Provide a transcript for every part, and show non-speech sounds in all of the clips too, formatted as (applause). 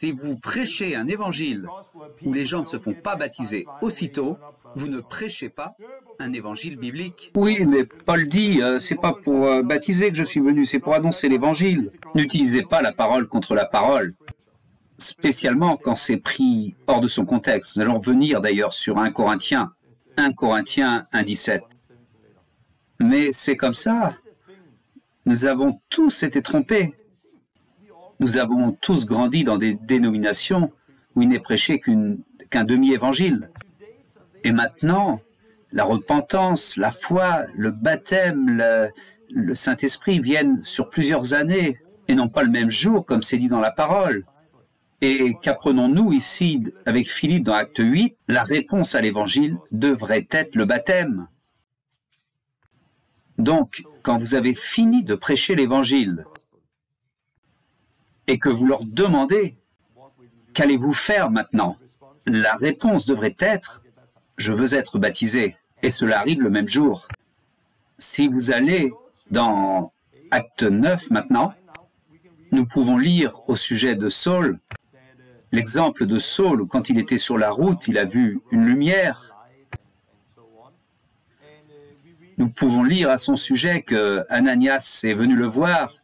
Si vous prêchez un évangile où les gens ne se font pas baptiser aussitôt, vous ne prêchez pas un évangile biblique. Oui, mais Paul dit, euh, c'est pas pour euh, baptiser que je suis venu, c'est pour annoncer l'évangile. N'utilisez pas la parole contre la parole, spécialement quand c'est pris hors de son contexte. Nous allons revenir d'ailleurs sur 1 Corinthiens, 1 Corinthiens 1.17. Mais c'est comme ça. Nous avons tous été trompés. Nous avons tous grandi dans des dénominations où il n'est prêché qu'un demi-évangile. Et maintenant, la repentance, la foi, le baptême, le, le Saint-Esprit viennent sur plusieurs années et non pas le même jour, comme c'est dit dans la parole. Et qu'apprenons-nous ici avec Philippe dans Acte 8 La réponse à l'Évangile devrait être le baptême. Donc, quand vous avez fini de prêcher l'Évangile, et que vous leur demandez Qu'allez-vous faire maintenant? La réponse devrait être Je veux être baptisé. Et cela arrive le même jour. Si vous allez dans Acte 9 maintenant, nous pouvons lire au sujet de Saul l'exemple de Saul où quand il était sur la route, il a vu une lumière. Nous pouvons lire à son sujet que Ananias est venu le voir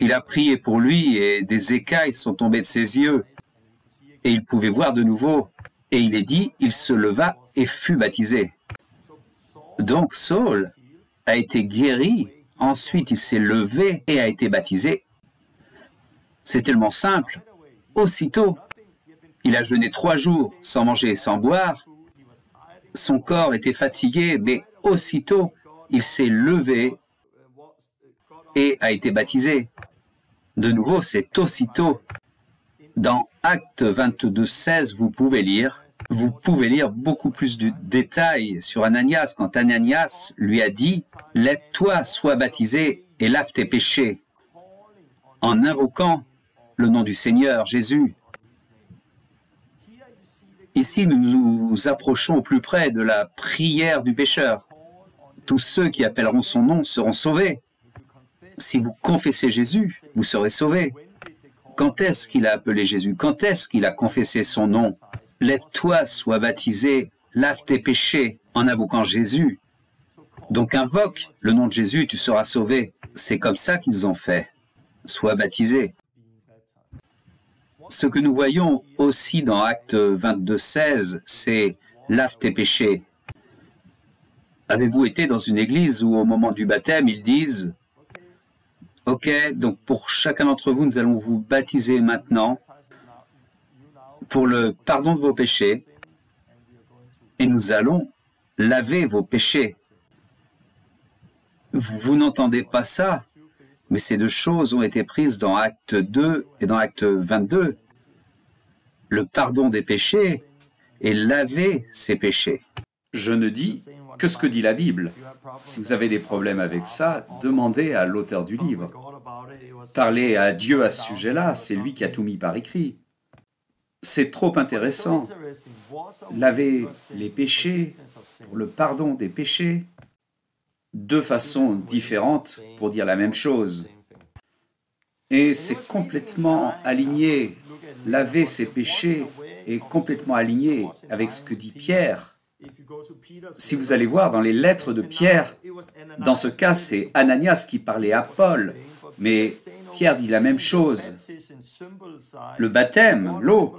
il a prié pour lui et des écailles sont tombées de ses yeux. Et il pouvait voir de nouveau. Et il est dit, il se leva et fut baptisé. Donc Saul a été guéri, ensuite il s'est levé et a été baptisé. C'est tellement simple. Aussitôt, il a jeûné trois jours sans manger et sans boire. Son corps était fatigué, mais aussitôt, il s'est levé et a été baptisé. De nouveau, c'est aussitôt. Dans Acte 22, 16, vous pouvez lire, vous pouvez lire beaucoup plus de détails sur Ananias quand Ananias lui a dit Lève-toi, sois baptisé et lave tes péchés, en invoquant le nom du Seigneur Jésus. Ici, nous nous approchons au plus près de la prière du pécheur. Tous ceux qui appelleront son nom seront sauvés. Si vous confessez Jésus, vous serez sauvés. Quand est-ce qu'il a appelé Jésus? Quand est-ce qu'il a confessé son nom? Lève-toi, sois baptisé, lave tes péchés en invoquant Jésus. Donc invoque le nom de Jésus, tu seras sauvé. C'est comme ça qu'ils ont fait. Sois baptisé. Ce que nous voyons aussi dans Acte 22, 16, c'est lave tes péchés. Avez-vous été dans une église où au moment du baptême, ils disent Ok, donc pour chacun d'entre vous, nous allons vous baptiser maintenant pour le pardon de vos péchés et nous allons laver vos péchés. Vous, n'entendez pas ça, mais ces deux choses ont été prises dans Acte 2 et dans Acte 22. Le pardon des péchés et laver ses péchés. Je ne dis que ce que dit la Bible. Si vous avez des problèmes avec ça, demandez à l'auteur du livre. Parlez à Dieu à ce sujet-là, c'est lui qui a tout mis par écrit. C'est trop intéressant. Laver les péchés pour le pardon des péchés, deux façons différentes pour dire la même chose. Et c'est complètement aligné. Laver ses péchés est complètement aligné avec ce que dit Pierre si vous allez voir dans les lettres de Pierre, dans ce cas, c'est Ananias qui parlait à Paul, mais Pierre dit la même chose. Le baptême, l'eau,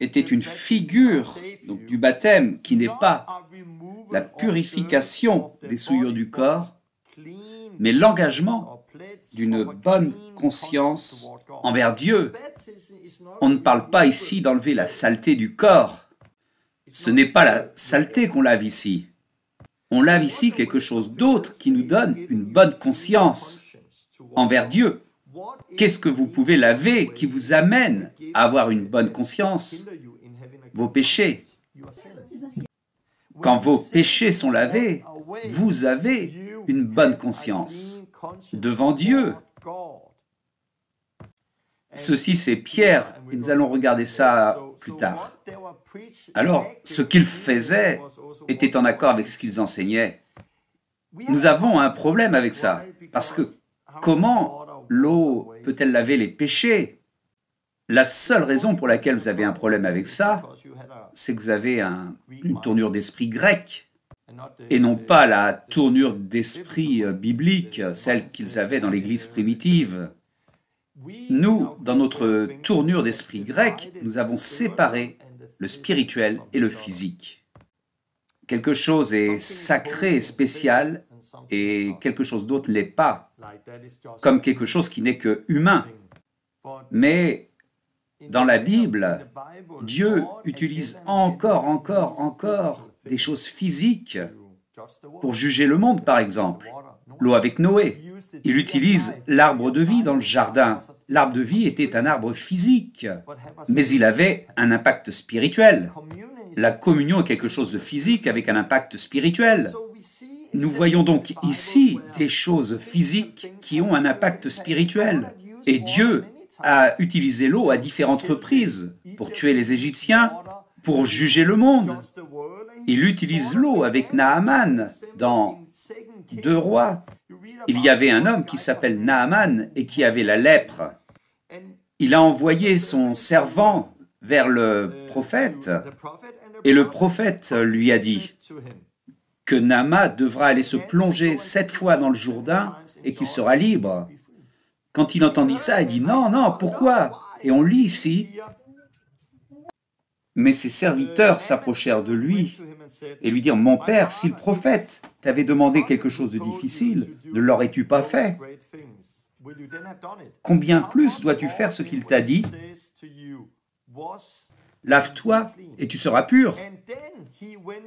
était une figure donc, du baptême qui n'est pas la purification des souillures du corps, mais l'engagement d'une bonne conscience envers Dieu. On ne parle pas ici d'enlever la saleté du corps, ce n'est pas la saleté qu'on lave ici. On lave ici quelque chose d'autre qui nous donne une bonne conscience envers Dieu. Qu'est-ce que vous pouvez laver qui vous amène à avoir une bonne conscience? Vos péchés. Quand vos péchés sont lavés, vous avez une bonne conscience devant Dieu. Ceci, c'est Pierre, et nous allons regarder ça plus tard. Alors, ce qu'ils faisaient était en accord avec ce qu'ils enseignaient. Nous avons un problème avec ça, parce que comment l'eau peut-elle laver les péchés? La seule raison pour laquelle vous avez un problème avec ça, c'est que vous avez une tournure d'esprit grec et non pas la tournure d'esprit euh, biblique, celle qu'ils avaient dans l'Église primitive. Nous, dans notre tournure d'esprit grec, nous avons séparé le spirituel et le physique. Quelque chose est sacré et spécial et quelque chose d'autre l'est pas, comme quelque chose qui n'est que humain. Mais dans la Bible, Dieu utilise encore, encore, encore des choses physiques pour juger le monde, par exemple. L'eau avec Noé. Il utilise l'arbre de vie dans le jardin. L'arbre de vie était un arbre physique, mais il avait un impact spirituel. La communion est quelque chose de physique avec un impact spirituel. Nous voyons donc ici des choses physiques qui ont un impact spirituel. Et Dieu a utilisé l'eau à différentes reprises pour tuer les Égyptiens, pour juger le monde. Il utilise l'eau avec Naaman dans Deux rois. Il y avait un homme qui s'appelle Naaman et qui avait la lèpre. Il a envoyé son servant vers le prophète et le prophète lui a dit que Nama devra aller se plonger sept fois dans le Jourdain et qu'il sera libre. Quand il entendit ça, il dit non, non, pourquoi? Et on lit ici. Mais ses serviteurs s'approchèrent de lui et lui dirent Mon père, si le prophète t'avait demandé quelque chose de difficile, ne l'aurais-tu pas fait? Combien plus dois-tu faire ce qu'il t'a dit? Lave-toi et tu seras pur.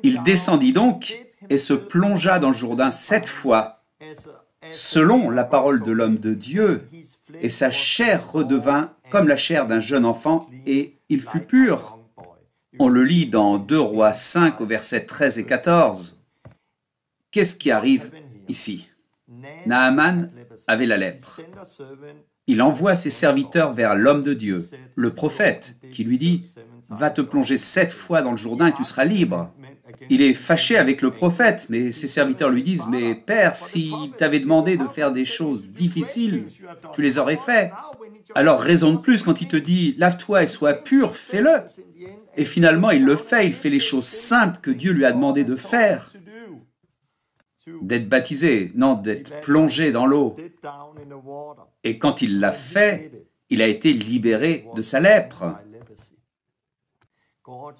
Il descendit donc et se plongea dans le Jourdain sept fois, selon la parole de l'homme de Dieu, et sa chair redevint comme la chair d'un jeune enfant, et il fut pur. On le lit dans 2 Rois 5 au verset 13 et 14. Qu'est-ce qui arrive ici? Naaman avait la lèpre. Il envoie ses serviteurs vers l'homme de Dieu, le prophète, qui lui dit Va te plonger sept fois dans le Jourdain et tu seras libre. Il est fâché avec le prophète, mais ses serviteurs lui disent Mais Père, s'il t'avait demandé de faire des choses difficiles, tu les aurais fait. Alors raison de plus quand il te dit Lave-toi et sois pur, fais-le. Et finalement, il le fait, il fait les choses simples que Dieu lui a demandé de faire. D'être baptisé, non, d'être plongé dans l'eau. Et quand il l'a fait, il a été libéré de sa lèpre.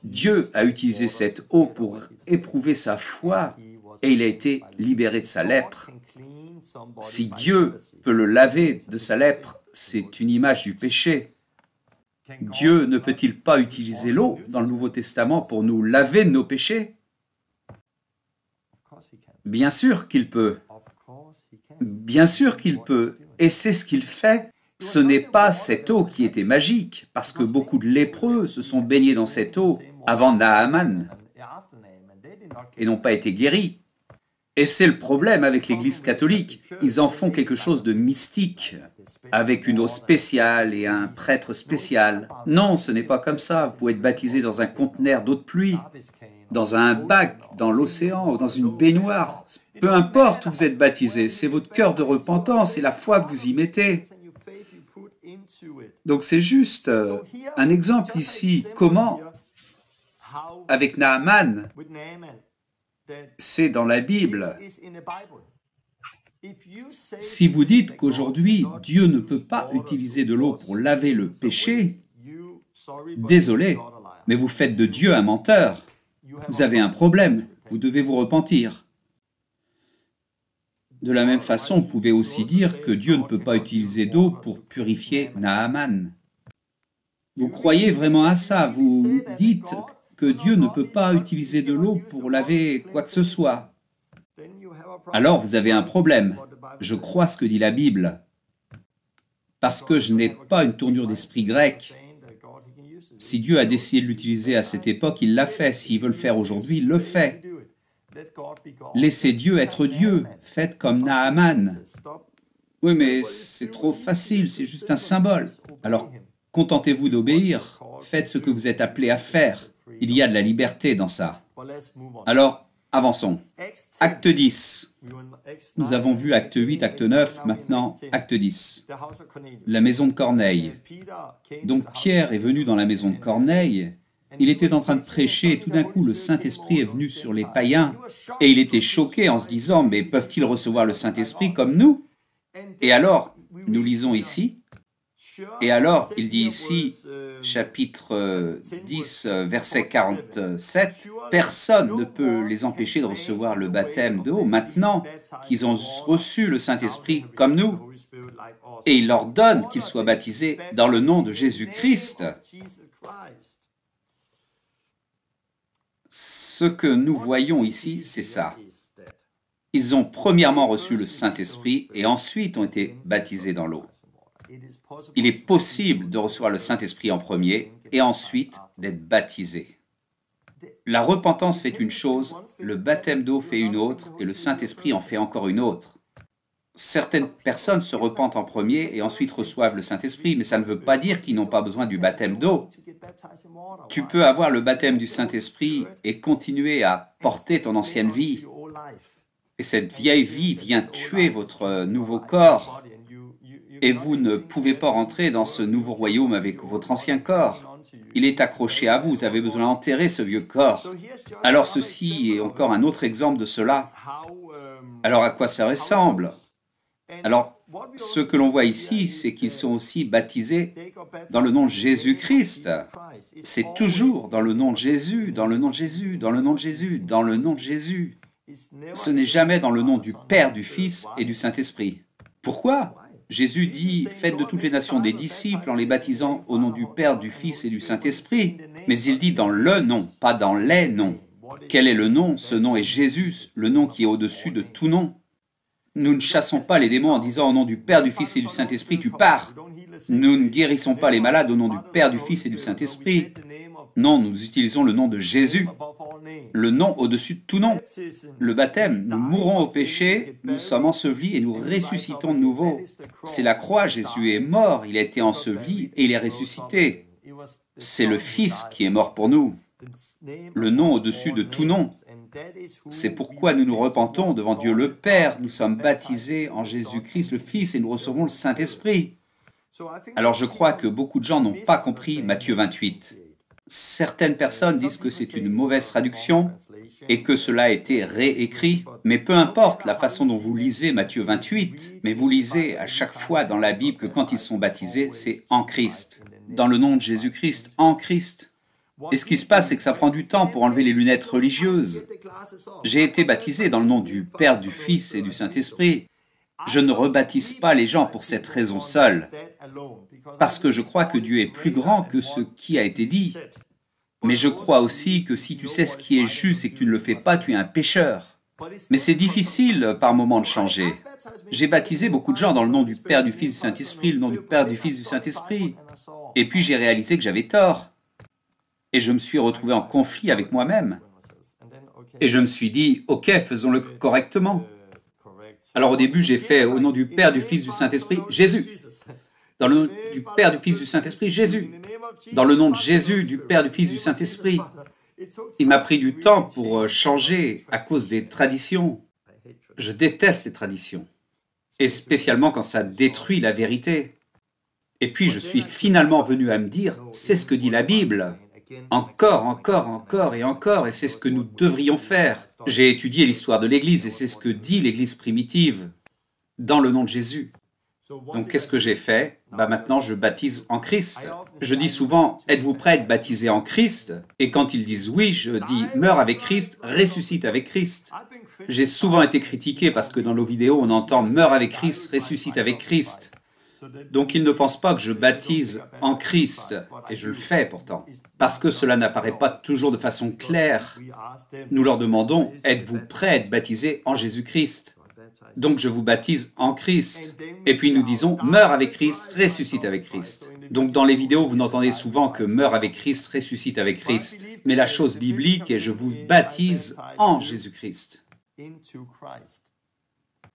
Dieu a utilisé cette eau pour éprouver sa foi et il a été libéré de sa lèpre. Si Dieu peut le laver de sa lèpre, c'est une image du péché. Dieu ne peut-il pas utiliser l'eau dans le Nouveau Testament pour nous laver de nos péchés? Bien sûr qu'il peut. Bien sûr qu'il peut. Et c'est ce qu'il fait. Ce n'est pas cette eau qui était magique, parce que beaucoup de lépreux se sont baignés dans cette eau avant Naaman et n'ont pas été guéris. Et c'est le problème avec l'Église catholique. Ils en font quelque chose de mystique, avec une eau spéciale et un prêtre spécial. Non, ce n'est pas comme ça. Vous pouvez être baptisé dans un conteneur d'eau de pluie, dans un bac, dans l'océan ou dans une baignoire. Peu importe où vous êtes baptisé, c'est votre cœur de repentance et la foi que vous y mettez. Donc c'est juste euh, un exemple ici, comment, avec Naaman, c'est dans la Bible. Si vous dites qu'aujourd'hui Dieu ne peut pas utiliser de l'eau pour laver le péché, désolé, mais vous faites de Dieu un menteur. Vous avez un problème, vous devez vous repentir. De la même façon, vous pouvez aussi dire que Dieu ne peut pas utiliser d'eau pour purifier Naaman. Vous croyez vraiment à ça Vous dites que Dieu ne peut pas utiliser de l'eau pour laver quoi que ce soit. Alors vous avez un problème. Je crois ce que dit la Bible. Parce que je n'ai pas une tournure d'esprit grec. Si Dieu a décidé de l'utiliser à cette époque, il l'a fait. S'il veut le faire aujourd'hui, il le fait. Laissez Dieu être Dieu. Faites comme Naaman. Oui, mais c'est trop facile, c'est juste un symbole. Alors, contentez-vous d'obéir. Faites ce que vous êtes appelé à faire. Il y a de la liberté dans ça. Alors, Avançons. Acte 10. Nous avons vu acte 8, acte 9, maintenant acte 10. La maison de Corneille. Donc Pierre est venu dans la maison de Corneille. Il était en train de prêcher et tout d'un coup le Saint-Esprit est venu sur les païens et il était choqué en se disant mais peuvent-ils recevoir le Saint-Esprit comme nous? Et alors, nous lisons ici, et alors il dit ici, chapitre 10, verset 47, Personne ne peut les empêcher de recevoir le baptême d'eau maintenant qu'ils ont reçu le Saint-Esprit comme nous. Et il leur donne qu'ils soient baptisés dans le nom de Jésus-Christ. Ce que nous voyons ici, c'est ça. Ils ont premièrement reçu le Saint-Esprit et ensuite ont été baptisés dans l'eau. Il est possible de recevoir le Saint-Esprit en premier et ensuite d'être baptisé. La repentance fait une chose, le baptême d'eau fait une autre et le Saint-Esprit en fait encore une autre. Certaines personnes se repentent en premier et ensuite reçoivent le Saint-Esprit, mais ça ne veut pas dire qu'ils n'ont pas besoin du baptême d'eau. Tu peux avoir le baptême du Saint-Esprit et continuer à porter ton ancienne vie. Et cette vieille vie vient tuer votre nouveau corps et vous ne pouvez pas rentrer dans ce nouveau royaume avec votre ancien corps. Il est accroché à vous, vous avez besoin d'enterrer ce vieux corps. Alors ceci est encore un autre exemple de cela. Alors à quoi ça ressemble? Alors ce que l'on voit ici, c'est qu'ils sont aussi baptisés dans le nom de Jésus-Christ. C'est toujours dans le nom de Jésus, dans le nom de Jésus, dans le nom de Jésus, dans le nom de Jésus. Ce n'est jamais dans le nom du Père, du Fils et du Saint-Esprit. Pourquoi? Jésus dit, faites de toutes les nations des disciples en les baptisant au nom du Père, du Fils et du Saint-Esprit. Mais il dit dans le nom, pas dans les noms. Quel est le nom? Ce nom est Jésus, le nom qui est au-dessus de tout nom. Nous ne chassons pas les démons en disant au nom du Père, du Fils et du Saint-Esprit, tu pars. Nous ne guérissons pas les malades au nom du Père, du Fils et du Saint-Esprit. Non, nous utilisons le nom de Jésus, le nom au-dessus de tout nom. Le baptême, nous mourons au péché, nous sommes ensevelis et nous ressuscitons de nouveau. C'est la croix, Jésus est mort, il a été enseveli et il est ressuscité. C'est le Fils qui est mort pour nous, le nom au-dessus de tout nom. C'est pourquoi nous nous repentons devant Dieu le Père, nous sommes baptisés en Jésus-Christ le Fils et nous recevons le Saint-Esprit. Alors je crois que beaucoup de gens n'ont pas compris Matthieu 28. Certaines personnes disent que c'est une mauvaise traduction et que cela a été réécrit, mais peu importe la façon dont vous lisez Matthieu 28, mais vous lisez à chaque fois dans la Bible que quand ils sont baptisés, c'est en Christ, dans le nom de Jésus-Christ, en Christ. Et ce qui se passe, c'est que ça prend du temps pour enlever les lunettes religieuses. J'ai été baptisé dans le nom du Père, du Fils et du Saint-Esprit. Je ne rebaptise pas les gens pour cette raison seule, parce que je crois que Dieu est plus grand que ce qui a été dit. Mais je crois aussi que si tu sais ce qui est juste et que tu ne le fais pas, tu es un pécheur. Mais c'est difficile par moment de changer. J'ai baptisé beaucoup de gens dans le nom du Père, du Fils, du Saint-Esprit, le nom du Père, du Fils, du Saint-Esprit. Et puis j'ai réalisé que j'avais tort. Et je me suis retrouvé en conflit avec moi-même. Et je me suis dit, ok, faisons-le correctement. Alors au début, j'ai fait au nom du Père, du Fils, du Saint-Esprit, Jésus. Dans le nom du Père, du Fils, du Saint-Esprit, Jésus dans le nom de Jésus, du Père, du Fils, du Saint-Esprit. Il m'a pris du temps pour euh, changer à cause des traditions. Je déteste ces traditions, et spécialement quand ça détruit la vérité. Et puis je suis finalement venu à me dire, c'est ce que dit la Bible. Encore, encore, encore et encore, et c'est ce que nous devrions faire. J'ai étudié l'histoire de l'Église, et c'est ce que dit l'Église primitive, dans le nom de Jésus. Donc qu'est-ce que j'ai fait bah, Maintenant, je baptise en Christ. Je dis souvent, êtes-vous prêt à être baptisé en Christ? Et quand ils disent oui, je dis, meurs avec Christ, ressuscite avec Christ. J'ai souvent été critiqué parce que dans nos vidéos, on entend meurs avec Christ, ressuscite avec Christ. Donc ils ne pensent pas que je baptise en Christ, et je le fais pourtant, parce que cela n'apparaît pas toujours de façon claire. Nous leur demandons, êtes-vous prêt à être baptisé en Jésus-Christ? Donc je vous baptise en Christ. Et puis nous disons, meurs avec Christ, ressuscite avec Christ. Donc dans les vidéos, vous n'entendez souvent que meurs avec Christ, ressuscite avec Christ. Mais la chose biblique est, je vous baptise en Jésus-Christ.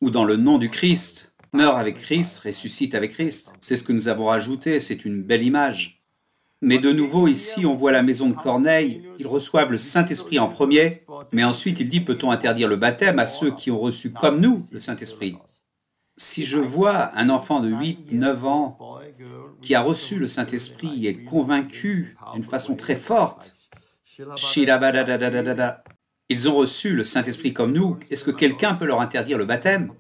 Ou dans le nom du Christ. Meurs avec Christ, ressuscite avec Christ. C'est ce que nous avons ajouté, c'est une belle image. Mais de nouveau, ici, on voit la maison de Corneille. Ils reçoivent le Saint-Esprit en premier, mais ensuite il dit, peut-on interdire le baptême à ceux qui ont reçu comme nous le Saint-Esprit? Si je vois un enfant de 8, 9 ans qui a reçu le Saint-Esprit et est convaincu d'une façon très forte, ils ont reçu le Saint-Esprit comme nous, est-ce que quelqu'un peut leur interdire le baptême?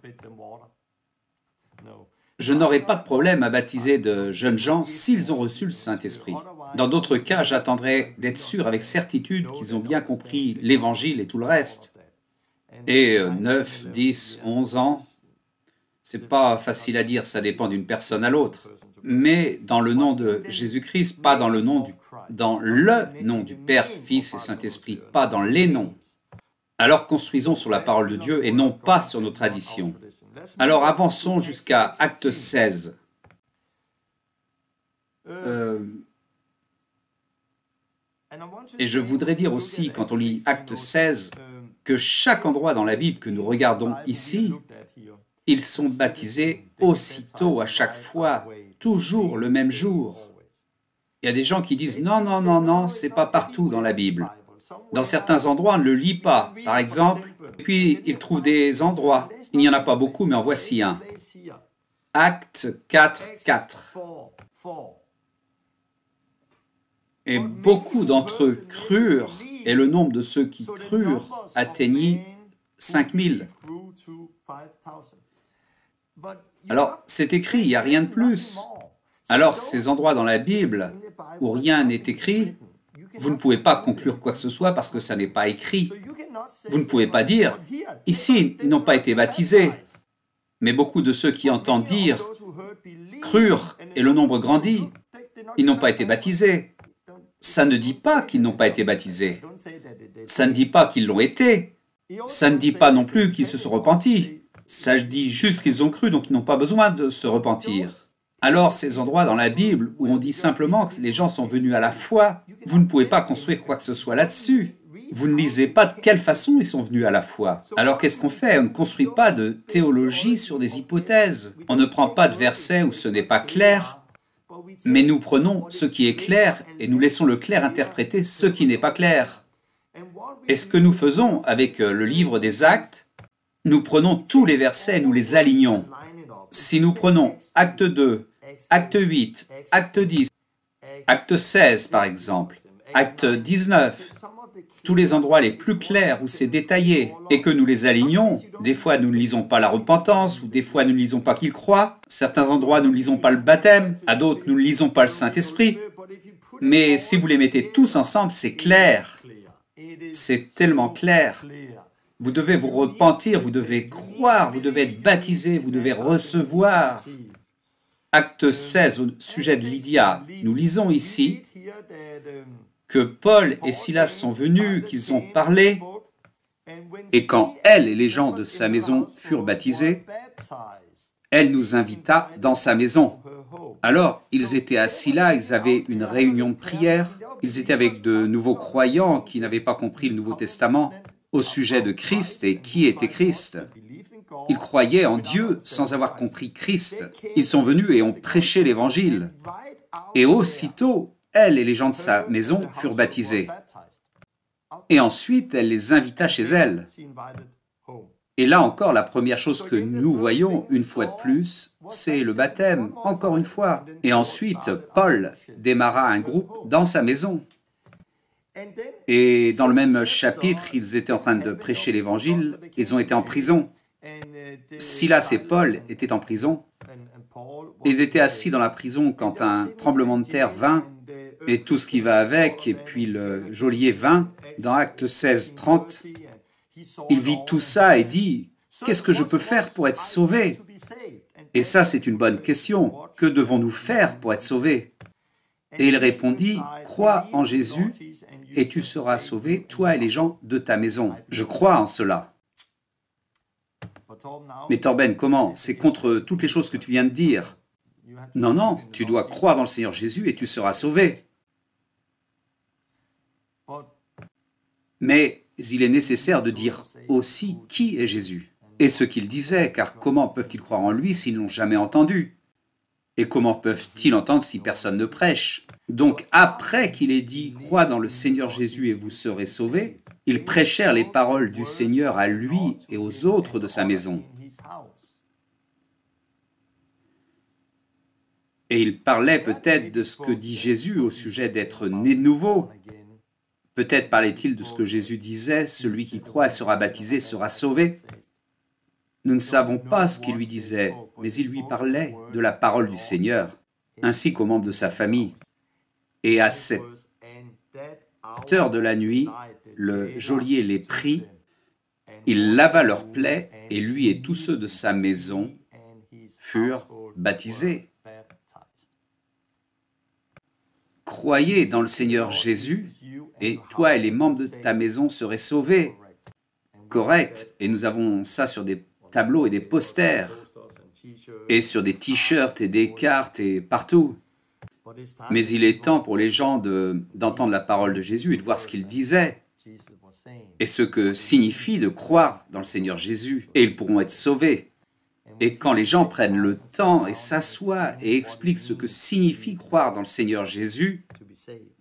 Je n'aurai pas de problème à baptiser de jeunes gens s'ils ont reçu le Saint-Esprit. Dans d'autres cas, j'attendrai d'être sûr avec certitude qu'ils ont bien compris l'Évangile et tout le reste. Et 9, 10, 11 ans, c'est pas facile à dire, ça dépend d'une personne à l'autre. Mais dans le nom de Jésus-Christ, pas dans le nom du dans le nom du Père, Fils et Saint-Esprit, pas dans les noms. Alors construisons sur la parole de Dieu et non pas sur nos traditions. Alors avançons jusqu'à acte 16. Euh, et je voudrais dire aussi, quand on lit acte 16, que chaque endroit dans la Bible que nous regardons ici, ils sont baptisés aussitôt, à chaque fois, toujours le même jour. Il y a des gens qui disent non, non, non, non, c'est pas partout dans la Bible. Dans certains endroits, on ne le lit pas, par exemple, et puis ils trouvent des endroits. Il n'y en a pas beaucoup, mais en voici un. Acte 4, 4. Et beaucoup d'entre eux crurent, et le nombre de ceux qui crurent atteignit 5000. Alors, c'est écrit, il n'y a rien de plus. Alors, ces endroits dans la Bible où rien n'est écrit, vous ne pouvez pas conclure quoi que ce soit parce que ça n'est pas écrit. Vous ne pouvez pas dire, ici, ils n'ont pas été baptisés. Mais beaucoup de ceux qui entendent dire, crurent et le nombre grandit, ils n'ont pas été baptisés. Ça ne dit pas qu'ils n'ont pas été baptisés. Ça ne dit pas qu'ils l'ont été. Ça ne dit pas non plus qu'ils se sont repentis. Ça dit juste qu'ils ont cru, donc ils n'ont pas besoin de se repentir. Alors ces endroits dans la Bible où on dit simplement que les gens sont venus à la foi, vous ne pouvez pas construire quoi que ce soit là-dessus. Vous ne lisez pas de quelle façon ils sont venus à la foi. Alors qu'est-ce qu'on fait? On ne construit pas de théologie sur des hypothèses. On ne prend pas de versets où ce n'est pas clair. Mais nous prenons ce qui est clair et nous laissons le clair interpréter ce qui n'est pas clair. Et ce que nous faisons avec euh, le livre des actes, nous prenons tous les versets et nous les alignons. Si nous prenons acte 2, acte 8, acte 10, acte 16 par exemple, acte 19, tous les endroits les plus clairs où c'est détaillé et que nous les alignons, des fois nous ne lisons pas la repentance ou des fois nous ne lisons pas qu'il croit, certains endroits nous ne lisons pas le baptême, à d'autres nous ne lisons pas le Saint-Esprit, mais si vous les mettez tous ensemble, c'est clair. C'est tellement clair. Vous devez vous repentir, vous devez croire, vous devez être baptisé, vous devez recevoir. Acte 16 au sujet de Lydia, nous lisons ici que Paul et Silas sont venus, qu'ils ont parlé, et quand elle et les gens de sa maison furent baptisés, elle nous invita dans sa maison. Alors, ils étaient assis là, ils avaient une réunion de prière, ils étaient avec de nouveaux croyants qui n'avaient pas compris le Nouveau Testament au sujet de Christ et qui était Christ. Ils croyaient en Dieu sans avoir compris Christ. Ils sont venus et ont prêché l'Évangile. Et aussitôt, elle et les gens de sa maison furent baptisés. Et ensuite, elle les invita chez elle. Et là encore, la première chose que nous voyons, une fois de plus, c'est le baptême, encore une fois. Et ensuite, Paul démarra un groupe dans sa maison. Et dans le même chapitre, ils étaient en train de prêcher l'Évangile, ils ont été en prison. Silas et Paul étaient en prison. Ils étaient assis dans la prison quand un tremblement de terre vint et tout ce qui va avec, et puis le geôlier vint dans Acte 16, 30. Il vit tout ça et dit, qu'est-ce que je peux faire pour être sauvé? Et ça, c'est une bonne question. Que devons-nous faire pour être sauvés Et il répondit, crois en Jésus et tu seras sauvé, toi et les gens de ta maison. Je crois en cela. Mais Torben, comment? C'est contre toutes les choses que tu viens de dire. Non, non, tu dois croire dans le Seigneur Jésus et tu seras sauvé. Mais il est nécessaire de dire aussi qui est Jésus et ce qu'il disait, car comment peuvent-ils croire en lui s'ils n'ont jamais entendu? Et comment peuvent-ils entendre si personne ne prêche? Donc après qu'il ait dit, crois dans le Seigneur Jésus et vous serez sauvés, ils prêchèrent les paroles du Seigneur à lui et aux autres de sa maison. Et ils parlaient peut-être de ce que dit Jésus au sujet d'être né de nouveau. Peut-être parlait-il de ce que Jésus disait, celui qui croit et sera baptisé sera sauvé. Nous ne savons pas ce qu'il lui disait, mais il lui parlait de la parole du Seigneur, ainsi qu'aux membres de sa famille. Et à cette heure de la nuit, le geôlier les prit, il lava leurs plaies, et lui et tous ceux de sa maison furent baptisés. Croyez dans le Seigneur Jésus, et toi et les membres de ta maison seraient sauvés. Correct, et nous avons ça sur des tableaux et des posters, et sur des t-shirts et des cartes et partout. Mais il est temps pour les gens d'entendre la parole de Jésus et de voir ce qu'il disait et ce que signifie de croire dans le Seigneur Jésus, et ils pourront être sauvés. Et quand les gens prennent le temps et s'assoient et expliquent ce que signifie croire dans le Seigneur Jésus,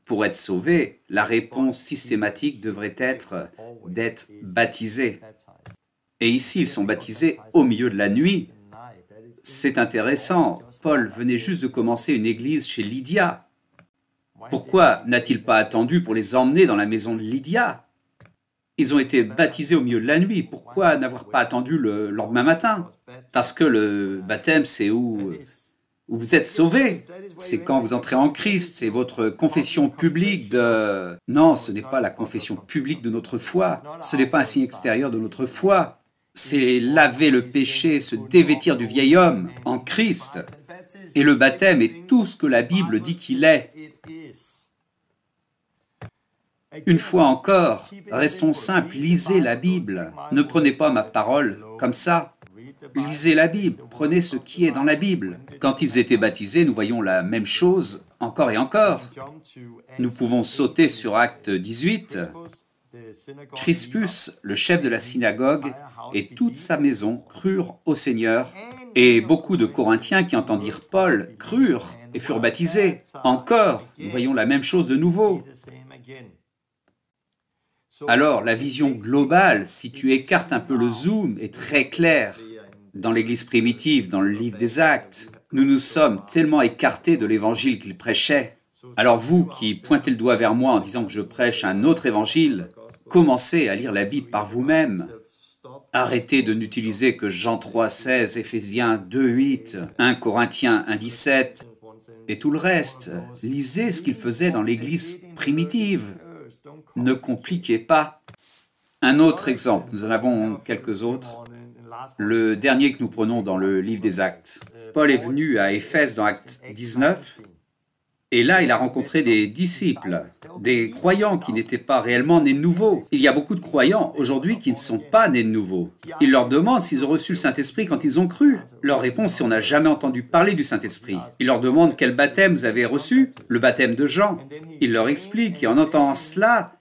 pour être sauvés, la réponse systématique devrait être d'être baptisés. Et ici, ils sont baptisés au milieu de la nuit. C'est intéressant. Paul venait juste de commencer une église chez Lydia. Pourquoi n'a-t-il pas attendu pour les emmener dans la maison de Lydia? Ils ont été baptisés au milieu de la nuit. Pourquoi n'avoir pas attendu le lendemain matin? Parce que le baptême, c'est où, où vous êtes sauvés. C'est quand vous entrez en Christ. C'est votre confession publique de... Non, ce n'est pas la confession publique de notre foi. Ce n'est pas un signe extérieur de notre foi. C'est laver le péché, se dévêtir du vieil homme en Christ. Et le baptême est tout ce que la Bible dit qu'il est. Une fois encore, restons simples, lisez la Bible. Ne prenez pas ma parole comme ça. Lisez la Bible, prenez ce qui est dans la Bible. Quand ils étaient baptisés, nous voyons la même chose encore et encore. Nous pouvons sauter sur Acte 18. Crispus, le chef de la synagogue, et toute sa maison crurent au Seigneur, et beaucoup de Corinthiens qui entendirent Paul crurent et furent baptisés. Encore, nous voyons la même chose de nouveau. Alors, la vision globale, si tu écartes un peu le zoom, est très claire. Dans l'Église primitive, dans le livre des Actes, nous nous sommes tellement écartés de l'évangile qu'il prêchait. Alors vous qui pointez le doigt vers moi en disant que je prêche un autre évangile, commencez à lire la Bible par vous-même. Arrêtez de n'utiliser que Jean 3, 16, Éphésiens 2, 8, 1 Corinthiens 1, 17 et tout le reste. Lisez ce qu'il faisait dans l'Église primitive. Ne compliquez pas. Un autre exemple, nous en avons quelques autres. Le dernier que nous prenons dans le livre des Actes. Paul est venu à Éphèse dans Acte 19 et là, il a rencontré des disciples, des croyants qui n'étaient pas réellement nés de nouveau. Il y a beaucoup de croyants aujourd'hui qui ne sont pas nés de nouveau. Il leur demande s'ils ont reçu le Saint-Esprit quand ils ont cru. Leur réponse, c'est on n'a jamais entendu parler du Saint-Esprit. Il leur demande quel baptême vous avez reçu, le baptême de Jean. Il leur explique, et en entendant cela,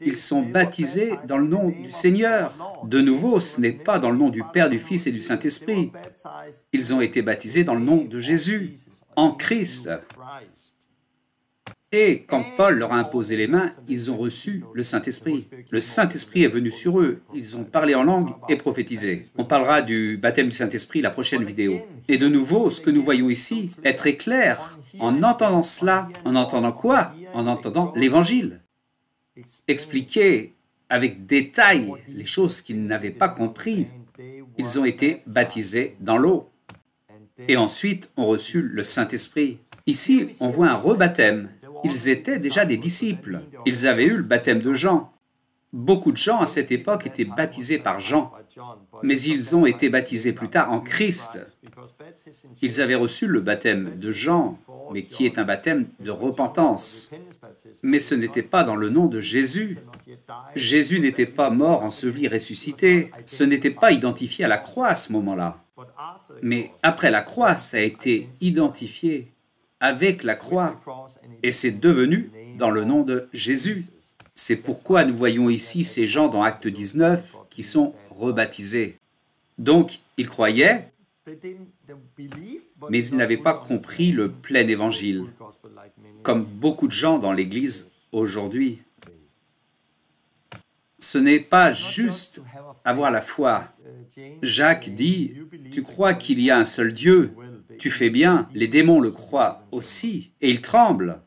ils sont baptisés dans le nom du Seigneur. De nouveau, ce n'est pas dans le nom du Père, du Fils et du Saint-Esprit. Ils ont été baptisés dans le nom de Jésus en Christ. Et quand Paul leur a imposé les mains, ils ont reçu le Saint-Esprit. Le Saint-Esprit est venu sur eux. Ils ont parlé en langue et prophétisé. On parlera du baptême du Saint-Esprit la prochaine vidéo. Et de nouveau, ce que nous voyons ici est très clair. En entendant cela, en entendant quoi? En entendant l'Évangile. Expliquer avec détail les choses qu'ils n'avaient pas comprises. Ils ont été baptisés dans l'eau et ensuite ont reçu le Saint-Esprit. Ici, on voit un rebaptême. Ils étaient déjà des disciples. Ils avaient eu le baptême de Jean. Beaucoup de gens à cette époque étaient baptisés par Jean, mais ils ont été baptisés plus tard en Christ. Ils avaient reçu le baptême de Jean, mais qui est un baptême de repentance. Mais ce n'était pas dans le nom de Jésus. Jésus n'était pas mort, enseveli, ressuscité. Ce n'était pas identifié à la croix à ce moment-là. Mais après la croix, ça a été identifié avec la croix et c'est devenu dans le nom de Jésus. C'est pourquoi nous voyons ici ces gens dans Acte 19 qui sont rebaptisés. Donc, ils croyaient, mais ils n'avaient pas compris le plein évangile, comme beaucoup de gens dans l'Église aujourd'hui. Ce n'est pas juste avoir la foi. Jacques dit, tu crois qu'il y a un seul Dieu, tu fais bien, les démons le croient aussi, et ils tremblent.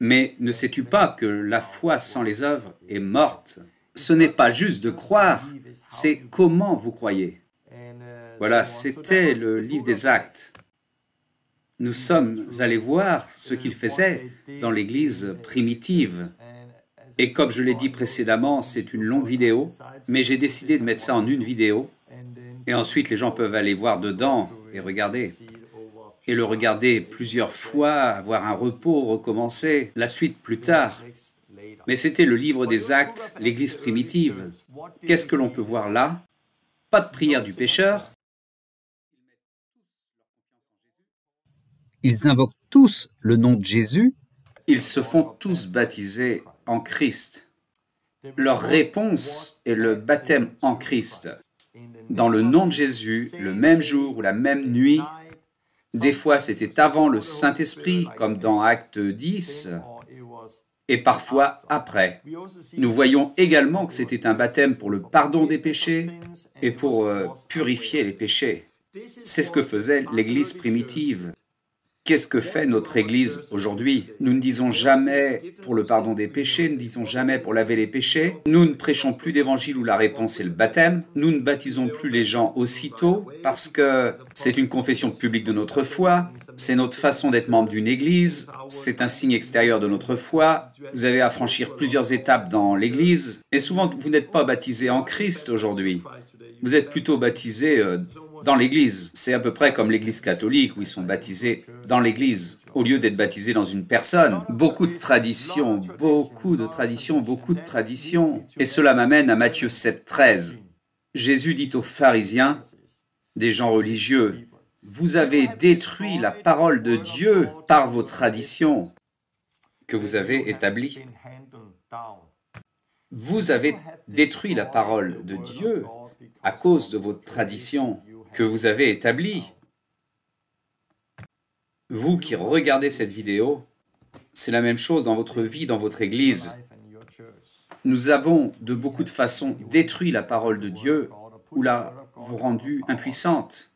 Mais ne sais-tu pas que la foi sans les œuvres est morte? Ce n'est pas juste de croire, c'est comment vous croyez. Voilà, c'était le livre des actes. Nous sommes allés voir ce qu'il faisait dans l'Église primitive. Et comme je l'ai dit précédemment, c'est une longue vidéo, mais j'ai décidé de mettre ça en une vidéo. Et ensuite, les gens peuvent aller voir dedans et regarder. Et le regarder plusieurs fois, avoir un repos, recommencer, la suite plus tard. Mais c'était le livre des actes, l'Église primitive. Qu'est-ce que l'on peut voir là? Pas de prière du pécheur. Ils invoquent tous le nom de Jésus. Ils se font tous baptiser en Christ. Leur réponse est le baptême en Christ. Dans le nom de Jésus, le même jour ou la même nuit, des fois c'était avant le Saint-Esprit, comme dans Acte 10, et parfois après. Nous voyons également que c'était un baptême pour le pardon des péchés et pour euh, purifier les péchés. C'est ce que faisait l'Église primitive. Qu'est-ce que fait notre Église aujourd'hui? Nous ne disons jamais pour le pardon des péchés, nous ne disons jamais pour laver les péchés. Nous ne prêchons plus d'évangile où la réponse est le baptême. Nous ne baptisons plus les gens aussitôt parce que c'est une confession publique de notre foi. C'est notre façon d'être membre d'une Église. C'est un signe extérieur de notre foi. Vous avez à franchir plusieurs étapes dans l'Église. Et souvent, vous n'êtes pas baptisé en Christ aujourd'hui. Vous êtes plutôt baptisé euh, dans l'Église. C'est à peu près comme l'Église catholique où ils sont baptisés dans l'Église au lieu d'être baptisés dans une personne. Beaucoup de traditions, beaucoup de traditions, beaucoup de traditions. Et cela m'amène à Matthieu 7, 13. Jésus dit aux pharisiens, des gens religieux, vous avez détruit la parole de Dieu par vos traditions que vous avez établies. Vous avez détruit la parole de Dieu à cause de vos traditions que vous avez établi. Vous qui regardez cette vidéo, c'est la même chose dans votre vie, dans votre Église. Nous avons de beaucoup de façons détruit la parole de Dieu ou l'a rendu impuissante.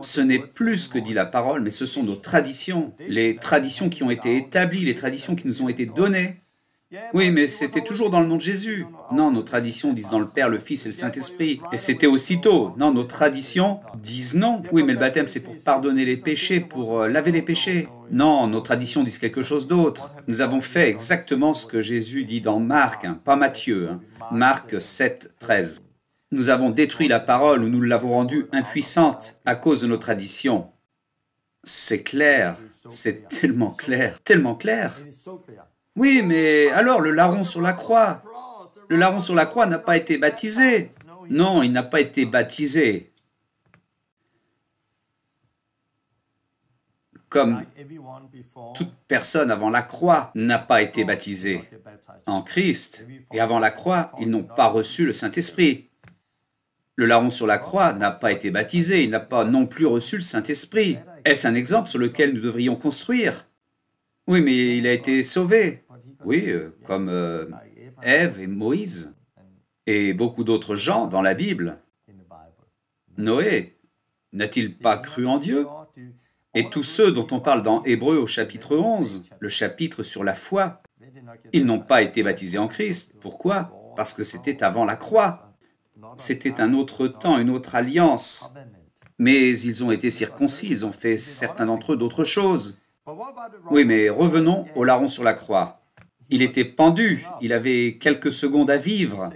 Ce n'est plus ce que dit la parole, mais ce sont nos traditions, les traditions qui ont été établies, les traditions qui nous ont été données. Oui, mais c'était toujours dans le nom de Jésus. Non, nos traditions disent dans le Père, le Fils et le Saint-Esprit. Et c'était aussitôt. Non, nos traditions disent non. Oui, mais le baptême, c'est pour pardonner les péchés, pour euh, laver les péchés. Non, nos traditions disent quelque chose d'autre. Nous avons fait exactement ce que Jésus dit dans Marc, hein, pas Matthieu. Hein. Marc 7, 13. Nous avons détruit la parole ou nous l'avons rendue impuissante à cause de nos traditions. C'est clair, c'est tellement clair, tellement clair. Oui, mais alors le larron sur la croix Le larron sur la croix n'a pas été baptisé. Non, il n'a pas été baptisé. Comme toute personne avant la croix n'a pas été baptisée en Christ, et avant la croix, ils n'ont pas reçu le Saint-Esprit. Le larron sur la croix n'a pas été baptisé, il n'a pas non plus reçu le Saint-Esprit. Est-ce un exemple sur lequel nous devrions construire? Oui, mais il a été sauvé. Oui, euh, comme euh, Ève et Moïse et beaucoup d'autres gens dans la Bible. Noé, n'a-t-il pas cru en Dieu? Et tous ceux dont on parle dans Hébreu au chapitre 11, le chapitre sur la foi, ils n'ont pas été baptisés en Christ. Pourquoi? Parce que c'était avant la croix. C'était un autre temps, une autre alliance. Mais ils ont été circoncis, ils ont fait certains d'entre eux d'autres choses. Oui, mais revenons au larron sur la croix. Il était pendu, il avait quelques secondes à vivre.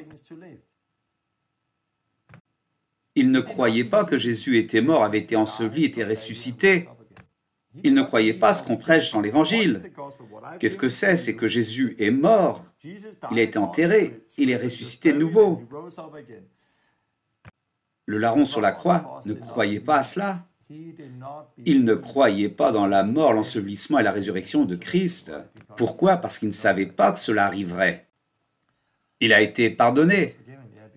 Il ne croyait pas que Jésus était mort, avait été enseveli, était ressuscité. Il ne croyait pas ce qu'on prêche dans l'Évangile. Qu'est-ce que c'est? C'est que Jésus est mort, il a été enterré, il est ressuscité de nouveau. Le larron sur la croix ne croyait pas à cela. Il ne croyait pas dans la mort, l'ensevelissement et la résurrection de Christ. Pourquoi? Parce qu'il ne savait pas que cela arriverait. Il a été pardonné.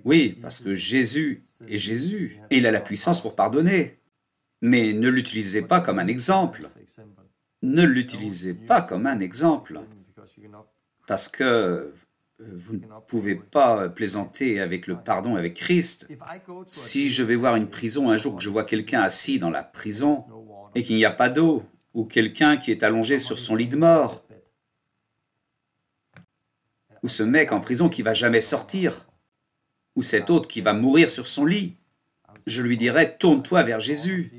Oui, parce que Jésus est Jésus, et il a la puissance pour pardonner. Mais ne l'utilisez pas comme un exemple. Ne l'utilisez pas comme un exemple, parce que vous ne pouvez pas plaisanter avec le pardon avec Christ. Si je vais voir une prison un jour que je vois quelqu'un assis dans la prison et qu'il n'y a pas d'eau, ou quelqu'un qui est allongé sur son lit de mort, ou ce mec en prison qui va jamais sortir, ou cet autre qui va mourir sur son lit, je lui dirais, tourne-toi vers Jésus.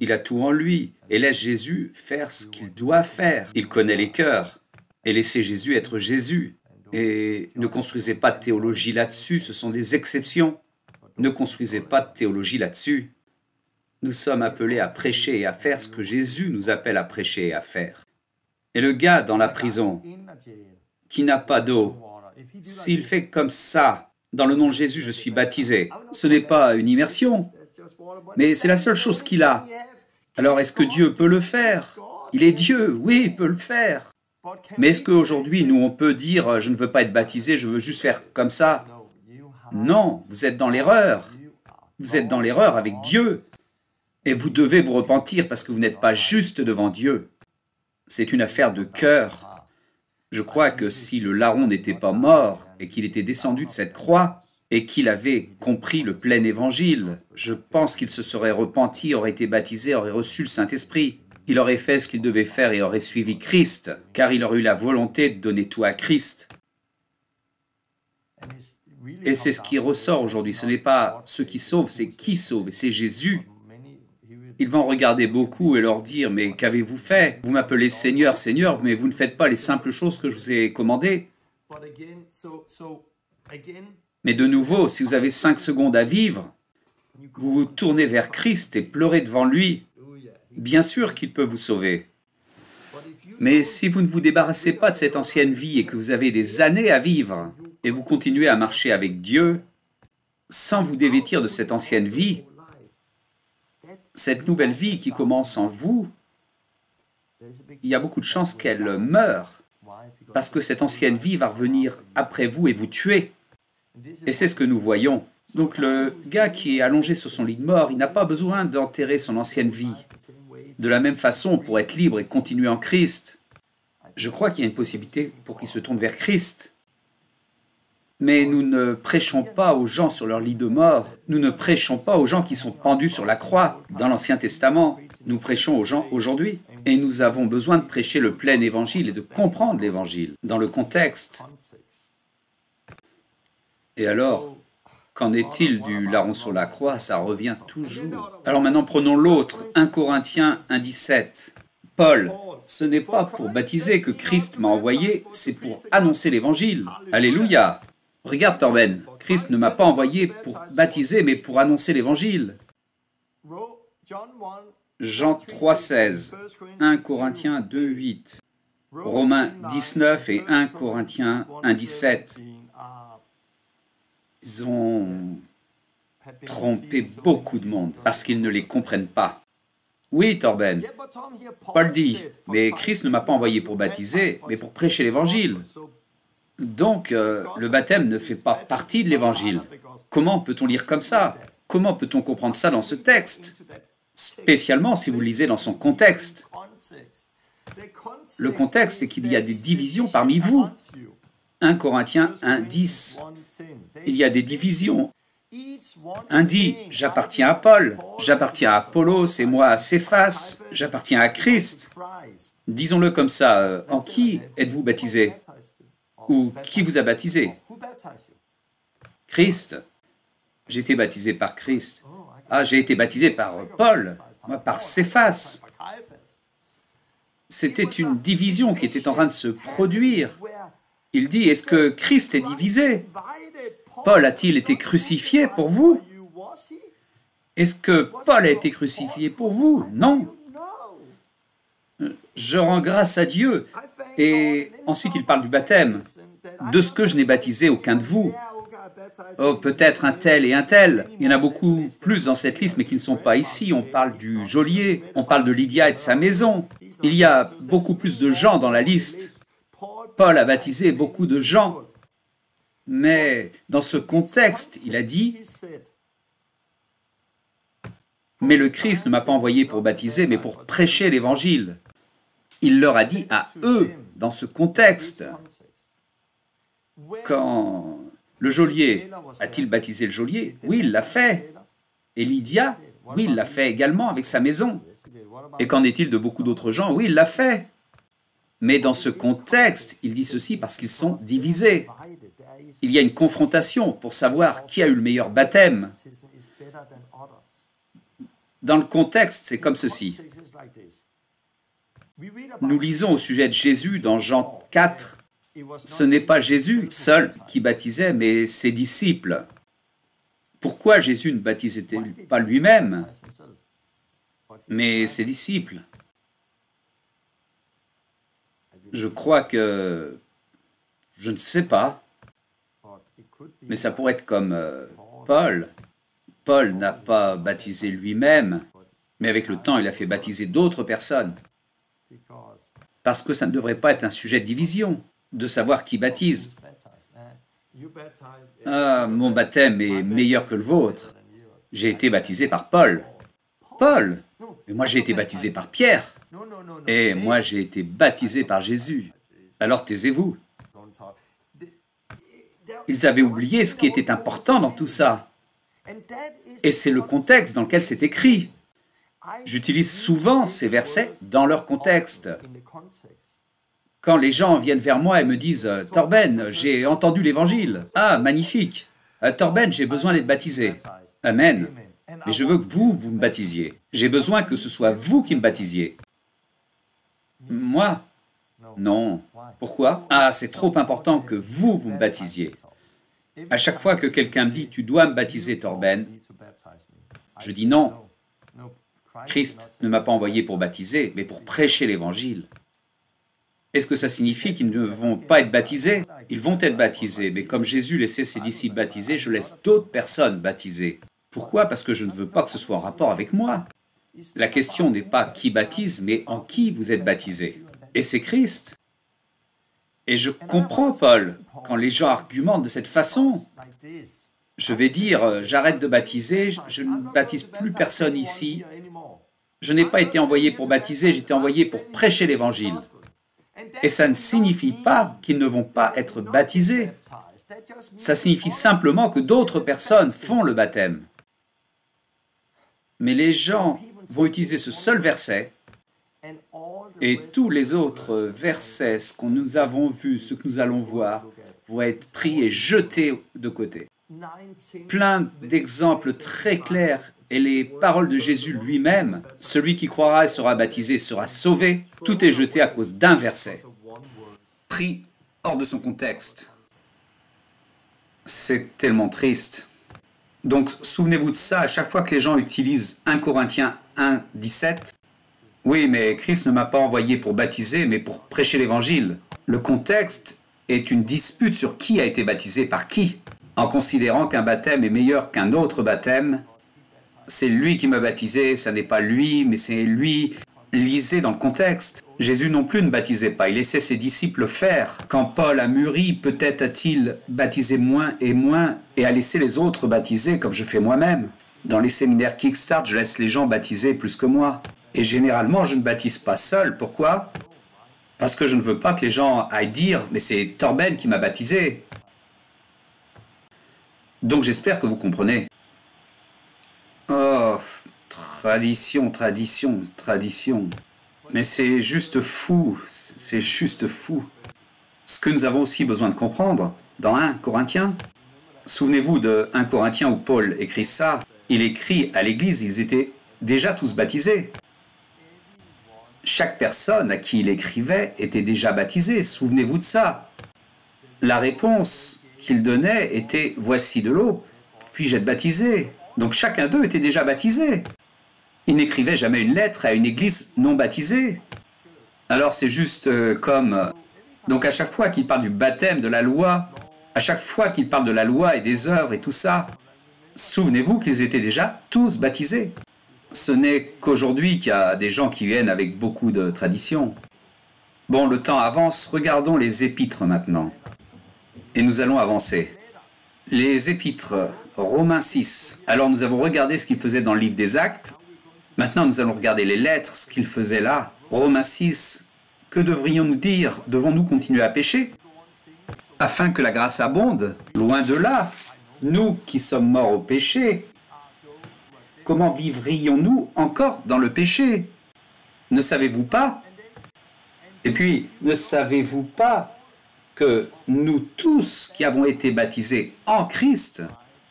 Il a tout en lui, et laisse Jésus faire ce qu'il doit faire. Il connaît les cœurs, et laissez Jésus être Jésus. Et ne construisez pas de théologie là-dessus, ce sont des exceptions. Ne construisez pas de théologie là-dessus. Nous sommes appelés à prêcher et à faire ce que Jésus nous appelle à prêcher et à faire. Et le gars dans la prison, qui n'a pas d'eau, s'il fait comme ça, dans le nom de Jésus, je suis baptisé, ce n'est pas une immersion, mais c'est la seule chose qu'il a. Alors est-ce que Dieu peut le faire? Il est Dieu, oui, il peut le faire. Mais est-ce qu'aujourd'hui, nous, on peut dire, je ne veux pas être baptisé, je veux juste faire comme ça? Non, vous êtes dans l'erreur. Vous êtes dans l'erreur avec Dieu. Et vous devez vous repentir parce que vous n'êtes pas juste devant Dieu. C'est une affaire de cœur. Je crois que si le larron n'était pas mort et qu'il était descendu de cette croix et qu'il avait compris le plein évangile, je pense qu'il se serait repenti, aurait été baptisé, aurait reçu le Saint-Esprit. Il aurait fait ce qu'il devait faire et aurait suivi Christ, car il aurait eu la volonté de donner tout à Christ. Et c'est ce qui ressort aujourd'hui. Ce n'est pas ce qui sauve, c'est qui sauve, c'est Jésus. Ils vont regarder beaucoup et leur dire, mais qu'avez-vous fait? Vous m'appelez Seigneur, Seigneur, mais vous ne faites pas les simples choses que je vous ai commandées. Mais de nouveau, si vous avez cinq secondes à vivre, vous vous tournez vers Christ et pleurez devant lui. Bien sûr qu'il peut vous sauver. Mais si vous ne vous débarrassez pas de cette ancienne vie et que vous avez des années à vivre, et vous continuez à marcher avec Dieu, sans vous dévêtir de cette ancienne vie, cette nouvelle vie qui commence en vous, il y a beaucoup de chances qu'elle meure, parce que cette ancienne vie va revenir après vous et vous tuer. Et c'est ce que nous voyons. Donc le gars qui est allongé sur son lit de mort, il n'a pas besoin d'enterrer son ancienne vie. De la même façon, pour être libre et continuer en Christ, je crois qu'il y a une possibilité pour qu'il se tourne vers Christ. Mais nous ne prêchons pas aux gens sur leur lit de mort. Nous ne prêchons pas aux gens qui sont pendus sur la croix dans l'Ancien Testament. Nous prêchons aux gens aujourd'hui. Et nous avons besoin de prêcher le plein évangile et de comprendre l'évangile dans le contexte. Et alors, qu'en est-il du larron sur la croix? Ça revient toujours. Alors maintenant, prenons l'autre, 1 Corinthiens 1,17. Paul, ce n'est pas pour baptiser que Christ m'a envoyé, c'est pour annoncer l'évangile. Alléluia. Regarde Torben, Christ ne m'a pas envoyé pour baptiser, mais pour annoncer l'évangile. Jean 3,16, 1 Corinthiens 2,8, Romains 19 et 1 Corinthiens 1,17. Ils ont trompé beaucoup de monde parce qu'ils ne les comprennent pas. Oui, Torben. Paul dit, mais Christ ne m'a pas envoyé pour baptiser, mais pour prêcher l'évangile. Donc, euh, le baptême ne fait pas partie de l'évangile. Comment peut-on lire comme ça? Comment peut-on comprendre ça dans ce texte? Spécialement si vous lisez dans son contexte. Le contexte, c'est qu'il y a des divisions parmi vous. 1 Corinthiens 1, 10. Il y a des divisions. Un dit, j'appartiens à Paul, j'appartiens à Apollos et moi à Céphas, j'appartiens à Christ. Disons-le comme ça, euh, en qui êtes-vous baptisé? Ou qui vous a baptisé? Christ. J'ai été baptisé par Christ. Ah, j'ai été baptisé par Paul, par Céphas. C'était une division qui était en train de se produire. Il dit, est-ce que Christ est divisé? Paul a-t-il été crucifié pour vous? Est-ce que Paul a été crucifié pour vous? Non. Je rends grâce à Dieu. Et ensuite, il parle du baptême. De ce que je n'ai baptisé aucun de vous. Oh, peut-être un tel et un tel. Il y en a beaucoup plus dans cette liste, mais qui ne sont pas ici. On parle du geôlier, on parle de Lydia et de sa maison. Il y a beaucoup plus de gens dans la liste. Paul a baptisé beaucoup de gens. Mais dans ce contexte, il a dit, Mais le Christ ne m'a pas envoyé pour baptiser, mais pour prêcher l'Évangile. Il leur a dit à eux, dans ce contexte, quand le geôlier a-t-il baptisé le geôlier Oui, il l'a fait. Et Lydia Oui, il l'a fait également avec sa maison. Et qu'en est-il de beaucoup d'autres gens Oui, il l'a fait. Mais dans ce contexte, il dit ceci parce qu'ils sont divisés. Il y a une confrontation pour savoir qui a eu le meilleur baptême. Dans le contexte, c'est comme ceci. Nous lisons au sujet de Jésus dans Jean 4. Ce n'est pas Jésus seul qui baptisait, mais ses disciples. Pourquoi Jésus ne baptisait-il pas lui-même, mais ses disciples? Je crois que... Je ne sais pas. Mais ça pourrait être comme euh, Paul. Paul n'a pas baptisé lui-même, mais avec le temps, il a fait baptiser d'autres personnes. Parce que ça ne devrait pas être un sujet de division, de savoir qui baptise. Ah, mon baptême est meilleur que le vôtre. J'ai été baptisé par Paul. Paul Mais moi j'ai été baptisé par Pierre. Et moi j'ai été baptisé par Jésus. Alors taisez-vous. Ils avaient oublié ce qui était important dans tout ça. Et c'est le contexte dans lequel c'est écrit. J'utilise souvent ces versets dans leur contexte. Quand les gens viennent vers moi et me disent Torben, j'ai entendu l'évangile. Ah, magnifique. Euh, Torben, j'ai besoin d'être baptisé. Amen. Mais je veux que vous, vous me baptisiez. J'ai besoin que ce soit vous qui me baptisiez. Moi? Non. Pourquoi? Ah, c'est trop important que vous, vous me baptisiez. À chaque fois que quelqu'un me dit Tu dois me baptiser, Torben, je dis non. Christ ne m'a pas envoyé pour baptiser, mais pour prêcher l'Évangile. Est-ce que ça signifie qu'ils ne vont pas être baptisés? Ils vont être baptisés, mais comme Jésus laissait ses disciples baptiser, je laisse d'autres personnes baptiser. Pourquoi? Parce que je ne veux pas que ce soit en rapport avec moi. La question n'est pas qui baptise, mais en qui vous êtes baptisé. Et c'est Christ. Et je comprends Paul quand les gens argumentent de cette façon. Je vais dire, euh, j'arrête de baptiser, je ne baptise plus personne ici. Je n'ai pas été envoyé pour baptiser, été envoyé pour prêcher l'Évangile. Et ça ne signifie pas qu'ils ne vont pas être baptisés. Ça signifie simplement que d'autres personnes font le baptême. Mais les gens vont utiliser ce seul verset et tous les autres versets, ce que nous avons vu, ce que nous allons voir, vont être pris et jetés de côté. Plein d'exemples très clairs et les paroles de Jésus lui-même, celui qui croira et sera baptisé sera sauvé, tout est jeté à cause d'un verset, pris hors de son contexte. C'est tellement triste. Donc souvenez-vous de ça, à chaque fois que les gens utilisent 1 Corinthiens 1, 17, oui, mais Christ ne m'a pas envoyé pour baptiser, mais pour prêcher l'Évangile. Le contexte est une dispute sur qui a été baptisé par qui. En considérant qu'un baptême est meilleur qu'un autre baptême, c'est lui qui m'a baptisé, ça n'est pas lui, mais c'est lui. Lisez dans le contexte. Jésus non plus ne baptisait pas, il laissait ses disciples faire. Quand Paul a mûri, peut-être a-t-il baptisé moins et moins et a laissé les autres baptiser comme je fais moi-même. Dans les séminaires Kickstart, je laisse les gens baptiser plus que moi. Et généralement, je ne baptise pas seul. Pourquoi? Parce que je ne veux pas que les gens aillent dire Mais c'est Torben qui m'a baptisé. Donc j'espère que vous comprenez. Oh, tradition, tradition, tradition. Mais c'est juste fou, c'est juste fou. Ce que nous avons aussi besoin de comprendre dans 1 Corinthiens, souvenez-vous de 1 Corinthiens où Paul écrit ça, il écrit à l'Église, ils étaient déjà tous baptisés. Chaque personne à qui il écrivait était déjà baptisée, souvenez-vous de ça. La réponse qu'il donnait était Voici de l'eau, puis-je être baptisé? Donc chacun d'eux était déjà baptisé. Il n'écrivait jamais une lettre à une église non baptisée. Alors c'est juste euh, comme... Donc à chaque fois qu'il parle du baptême, de la loi, à chaque fois qu'il parle de la loi et des œuvres et tout ça, souvenez-vous qu'ils étaient déjà tous baptisés ce n'est qu'aujourd'hui qu'il y a des gens qui viennent avec beaucoup de traditions. Bon, le temps avance, regardons les épîtres maintenant. Et nous allons avancer. Les épîtres, Romains 6. Alors nous avons regardé ce qu'il faisait dans le livre des actes. Maintenant, nous allons regarder les lettres, ce qu'il faisait là. Romains 6, que devrions-nous dire? Devons-nous continuer à pécher? Afin que la grâce abonde Loin de là. Nous qui sommes morts au péché, comment vivrions-nous encore dans le péché? Ne savez-vous pas? Et puis, ne savez-vous pas que nous tous qui avons été baptisés en Christ,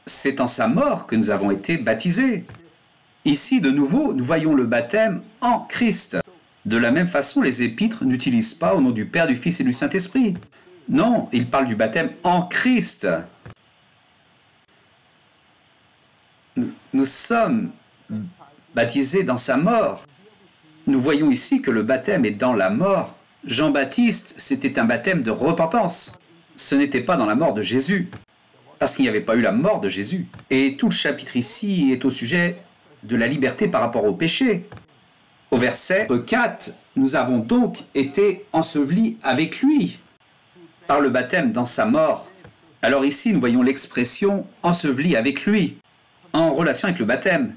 c'est en sa mort que nous avons été baptisés? Ici, de nouveau, nous voyons le baptême en Christ. De la même façon, les épîtres n'utilisent pas au nom du Père, du Fils et du Saint-Esprit. Non, ils parlent du baptême en Christ. Nous, sommes baptisés dans sa mort. Nous voyons ici que le baptême est dans la mort. Jean-Baptiste, c'était un baptême de repentance. Ce n'était pas dans la mort de Jésus, parce qu'il n'y avait pas eu la mort de Jésus. Et tout le chapitre ici est au sujet de la liberté par rapport au péché. Au verset 4, nous avons donc été ensevelis avec lui par le baptême dans sa mort. Alors ici, nous voyons l'expression ensevelis avec lui en relation avec le baptême.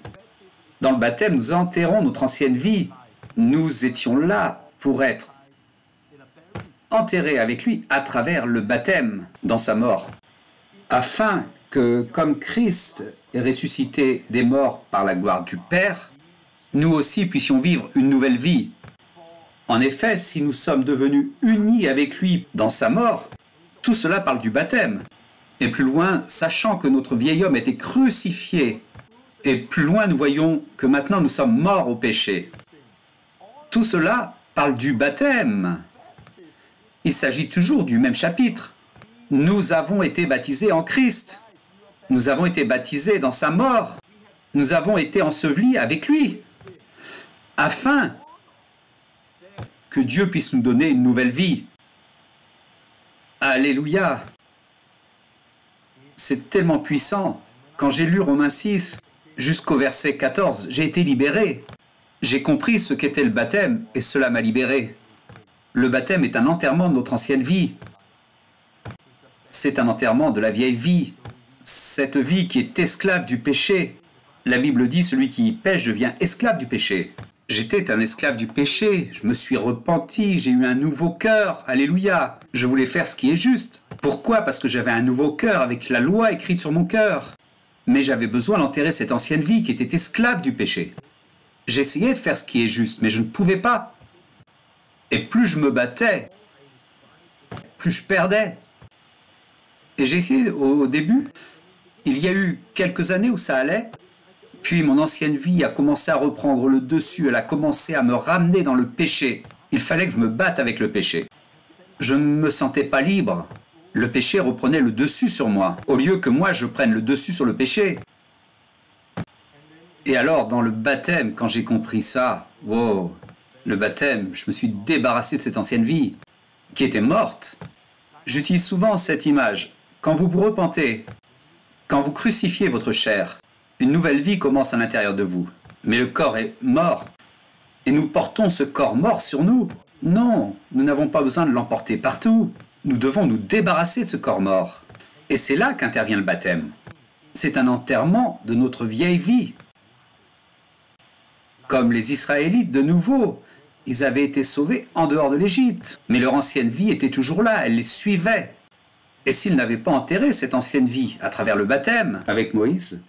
Dans le baptême, nous enterrons notre ancienne vie. Nous étions là pour être enterrés avec lui à travers le baptême dans sa mort, afin que, comme Christ est ressuscité des morts par la gloire du Père, nous aussi puissions vivre une nouvelle vie. En effet, si nous sommes devenus unis avec lui dans sa mort, tout cela parle du baptême. Et plus loin, sachant que notre vieil homme était crucifié, et plus loin nous voyons que maintenant nous sommes morts au péché. Tout cela parle du baptême. Il s'agit toujours du même chapitre. Nous avons été baptisés en Christ. Nous avons été baptisés dans sa mort. Nous avons été ensevelis avec lui, afin que Dieu puisse nous donner une nouvelle vie. Alléluia. C'est tellement puissant. Quand j'ai lu Romains 6 jusqu'au verset 14, j'ai été libéré. J'ai compris ce qu'était le baptême et cela m'a libéré. Le baptême est un enterrement de notre ancienne vie. C'est un enterrement de la vieille vie, cette vie qui est esclave du péché. La Bible dit celui qui pêche devient esclave du péché. J'étais un esclave du péché, je me suis repenti, j'ai eu un nouveau cœur, alléluia. Je voulais faire ce qui est juste. Pourquoi? Parce que j'avais un nouveau cœur avec la loi écrite sur mon cœur. Mais j'avais besoin d'enterrer cette ancienne vie qui était esclave du péché. J'essayais de faire ce qui est juste, mais je ne pouvais pas. Et plus je me battais, plus je perdais. Et j'ai essayé au début. Il y a eu quelques années où ça allait, puis mon ancienne vie a commencé à reprendre le dessus, elle a commencé à me ramener dans le péché. Il fallait que je me batte avec le péché. Je ne me sentais pas libre. Le péché reprenait le dessus sur moi, au lieu que moi je prenne le dessus sur le péché. Et alors, dans le baptême, quand j'ai compris ça, wow, le baptême, je me suis débarrassé de cette ancienne vie, qui était morte. J'utilise souvent cette image. Quand vous vous repentez, quand vous crucifiez votre chair, une nouvelle vie commence à l'intérieur de vous. Mais le corps est mort. Et nous portons ce corps mort sur nous. Non, nous n'avons pas besoin de l'emporter partout. Nous devons nous débarrasser de ce corps mort. Et c'est là qu'intervient le baptême. C'est un enterrement de notre vieille vie. Comme les Israélites de nouveau, ils avaient été sauvés en dehors de l'Égypte. Mais leur ancienne vie était toujours là, elle les suivait. Et s'ils n'avaient pas enterré cette ancienne vie à travers le baptême avec Moïse,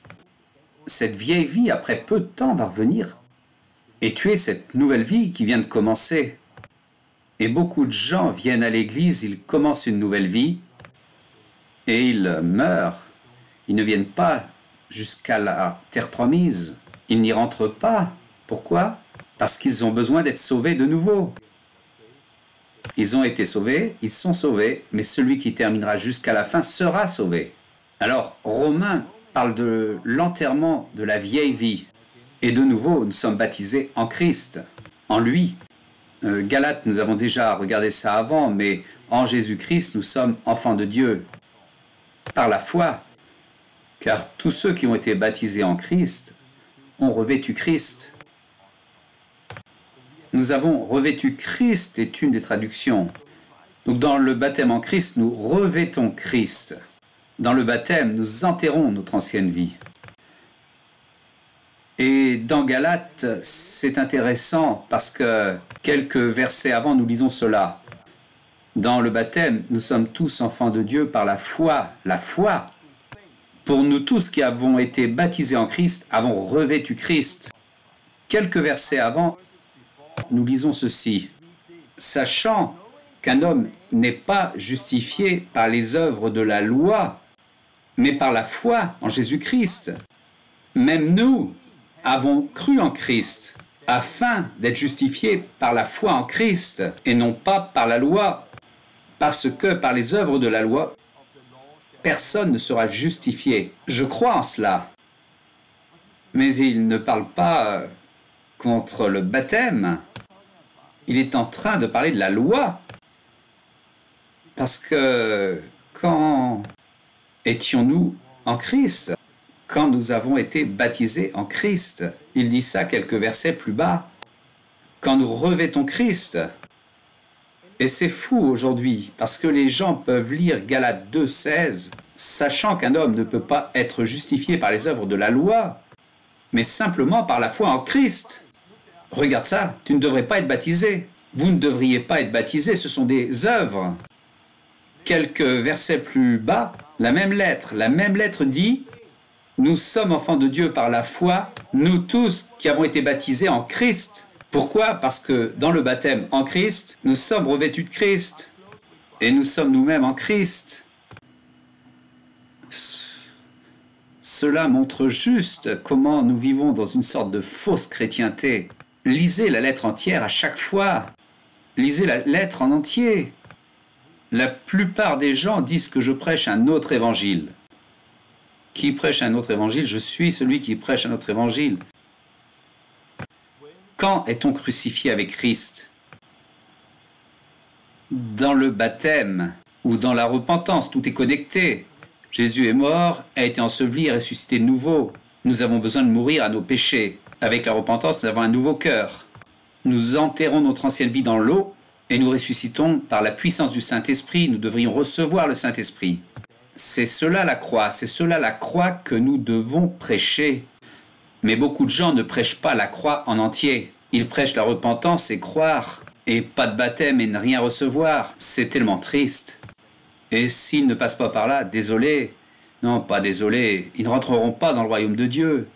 cette vieille vie, après peu de temps, va revenir et tuer cette nouvelle vie qui vient de commencer. Et beaucoup de gens viennent à l'église, ils commencent une nouvelle vie et ils meurent. Ils ne viennent pas jusqu'à la terre promise. Ils n'y rentrent pas. Pourquoi? Parce qu'ils ont besoin d'être sauvés de nouveau. Ils ont été sauvés, ils sont sauvés, mais celui qui terminera jusqu'à la fin sera sauvé. Alors, Romains parle de l'enterrement de la vieille vie. Et de nouveau, nous sommes baptisés en Christ, en lui. Euh, Galate, nous avons déjà regardé ça avant, mais en Jésus-Christ, nous sommes enfants de Dieu. Par la foi. Car tous ceux qui ont été baptisés en Christ ont revêtu Christ. Nous avons revêtu Christ est une des traductions. Donc dans le baptême en Christ, nous revêtons Christ. Dans le baptême, nous enterrons notre ancienne vie. Et dans Galates, c'est intéressant parce que quelques versets avant, nous lisons cela. Dans le baptême, nous sommes tous enfants de Dieu par la foi. La foi. Pour nous tous qui avons été baptisés en Christ, avons revêtu Christ. Quelques versets avant, nous lisons ceci. Sachant qu'un homme n'est pas justifié par les œuvres de la loi, mais par la foi en Jésus-Christ. Même nous avons cru en Christ afin d'être justifiés par la foi en Christ et non pas par la loi, parce que par les œuvres de la loi, personne ne sera justifié. Je crois en cela. Mais il ne parle pas contre le baptême. Il est en train de parler de la loi. Parce que quand étions-nous en Christ? Quand nous avons été baptisés en Christ Il dit ça quelques versets plus bas. Quand nous revêtons Christ. Et c'est fou aujourd'hui, parce que les gens peuvent lire Galates 2.16, sachant qu'un homme ne peut pas être justifié par les œuvres de la loi, mais simplement par la foi en Christ. Regarde ça, tu ne devrais pas être baptisé. Vous ne devriez pas être baptisé, ce sont des œuvres. Quelques versets plus bas, la même lettre, la même lettre dit Nous sommes enfants de Dieu par la foi, nous tous qui avons été baptisés en Christ. Pourquoi? Parce que dans le baptême en Christ, nous sommes revêtus de Christ. Et nous sommes nous-mêmes en Christ. Cela montre juste comment nous vivons dans une sorte de fausse chrétienté. Lisez la lettre entière à chaque fois. Lisez la lettre en entier. La plupart des gens disent que je prêche un autre évangile. Qui prêche un autre évangile? Je suis celui qui prêche un autre évangile. Quand est-on crucifié avec Christ? Dans le baptême ou dans la repentance, tout est connecté. Jésus est mort, a été enseveli et ressuscité de nouveau. Nous avons besoin de mourir à nos péchés. Avec la repentance, nous avons un nouveau cœur. Nous enterrons notre ancienne vie dans l'eau et nous ressuscitons par la puissance du Saint-Esprit, nous devrions recevoir le Saint-Esprit. C'est cela la croix, c'est cela la croix que nous devons prêcher. Mais beaucoup de gens ne prêchent pas la croix en entier. Ils prêchent la repentance et croire, et pas de baptême et ne rien recevoir. C'est tellement triste. Et s'ils ne passent pas par là, désolé, non pas désolé, ils ne rentreront pas dans le royaume de Dieu.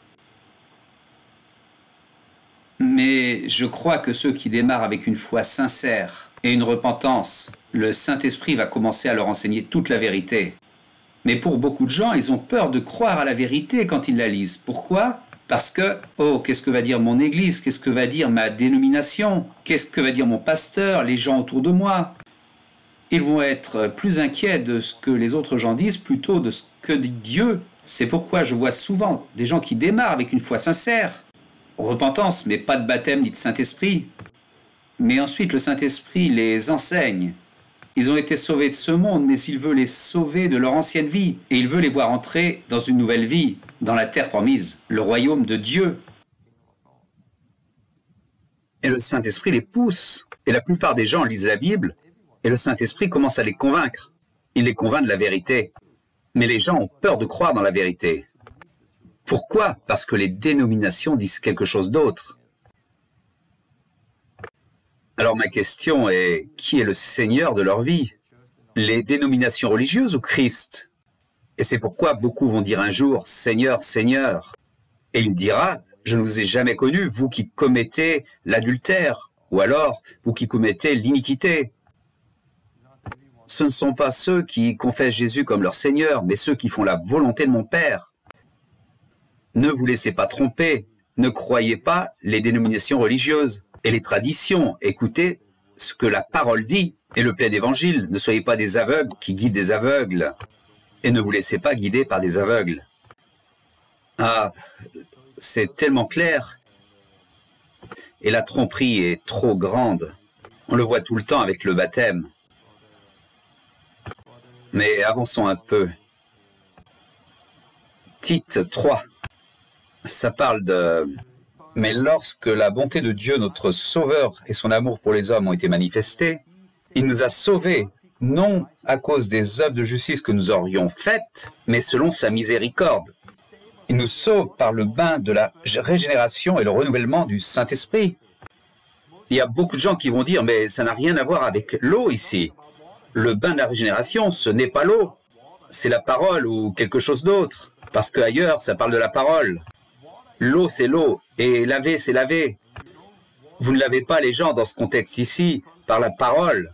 Mais je crois que ceux qui démarrent avec une foi sincère et une repentance, le Saint-Esprit va commencer à leur enseigner toute la vérité. Mais pour beaucoup de gens, ils ont peur de croire à la vérité quand ils la lisent. Pourquoi? Parce que, oh, qu'est-ce que va dire mon Église? Qu'est-ce que va dire ma dénomination? Qu'est-ce que va dire mon pasteur? Les gens autour de moi? Ils vont être plus inquiets de ce que les autres gens disent plutôt de ce que dit Dieu. C'est pourquoi je vois souvent des gens qui démarrent avec une foi sincère, repentance, mais pas de baptême ni de Saint-Esprit. Mais ensuite, le Saint-Esprit les enseigne. Ils ont été sauvés de ce monde, mais il veut les sauver de leur ancienne vie. Et il veut les voir entrer dans une nouvelle vie, dans la terre promise, le royaume de Dieu. Et le Saint-Esprit les pousse. Et la plupart des gens lisent la Bible, et le Saint-Esprit commence à les convaincre. Il les convainc de la vérité. Mais les gens ont peur de croire dans la vérité. Pourquoi? Parce que les dénominations disent quelque chose d'autre. Alors ma question est, qui est le Seigneur de leur vie? Les dénominations religieuses ou Christ? Et c'est pourquoi beaucoup vont dire un jour, Seigneur, Seigneur. Et il dira, je ne vous ai jamais connu, vous qui commettez l'adultère, ou alors vous qui commettez l'iniquité. Ce ne sont pas ceux qui confessent Jésus comme leur Seigneur, mais ceux qui font la volonté de mon Père. Ne vous laissez pas tromper, ne croyez pas les dénominations religieuses et les traditions, écoutez ce que la parole dit et le plein évangile. Ne soyez pas des aveugles qui guident des aveugles et ne vous laissez pas guider par des aveugles. Ah, c'est tellement clair. Et la tromperie est trop grande. On le voit tout le temps avec le baptême. Mais avançons un peu. Tite 3 ça parle de... Mais lorsque la bonté de Dieu, notre Sauveur, et son amour pour les hommes ont été manifestés, il nous a sauvés, non à cause des œuvres de justice que nous aurions faites, mais selon sa miséricorde. Il nous sauve par le bain de la régénération et le renouvellement du Saint-Esprit. Il y a beaucoup de gens qui vont dire, mais ça n'a rien à voir avec l'eau ici. Le bain de la régénération, ce n'est pas l'eau, c'est la parole ou quelque chose d'autre. Parce qu'ailleurs, ça parle de la parole. L'eau, c'est l'eau, et laver, c'est laver. Vous ne lavez pas les gens dans ce contexte ici par la parole.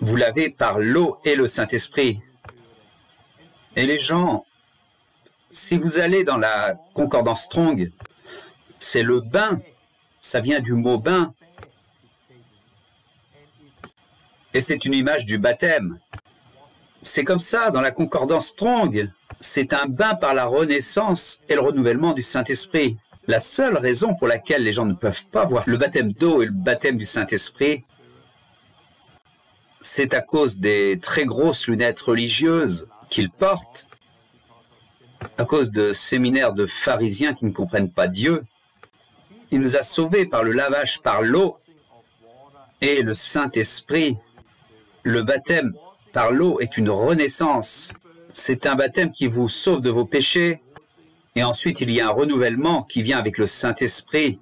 Vous lavez par l'eau et le Saint-Esprit. Et les gens si vous allez dans la concordance Strong, c'est le bain. Ça vient du mot bain. Et c'est une image du baptême. C'est comme ça dans la concordance Strong. C'est un bain par la renaissance et le renouvellement du Saint-Esprit. La seule raison pour laquelle les gens ne peuvent pas voir le baptême d'eau et le baptême du Saint-Esprit, c'est à cause des très grosses lunettes religieuses qu'ils portent à cause de séminaires de pharisiens qui ne comprennent pas Dieu. Il nous a sauvés par le lavage par l'eau et le Saint-Esprit. Le baptême par l'eau est une renaissance. C'est un baptême qui vous sauve de vos péchés. Et ensuite, il y a un renouvellement qui vient avec le Saint-Esprit.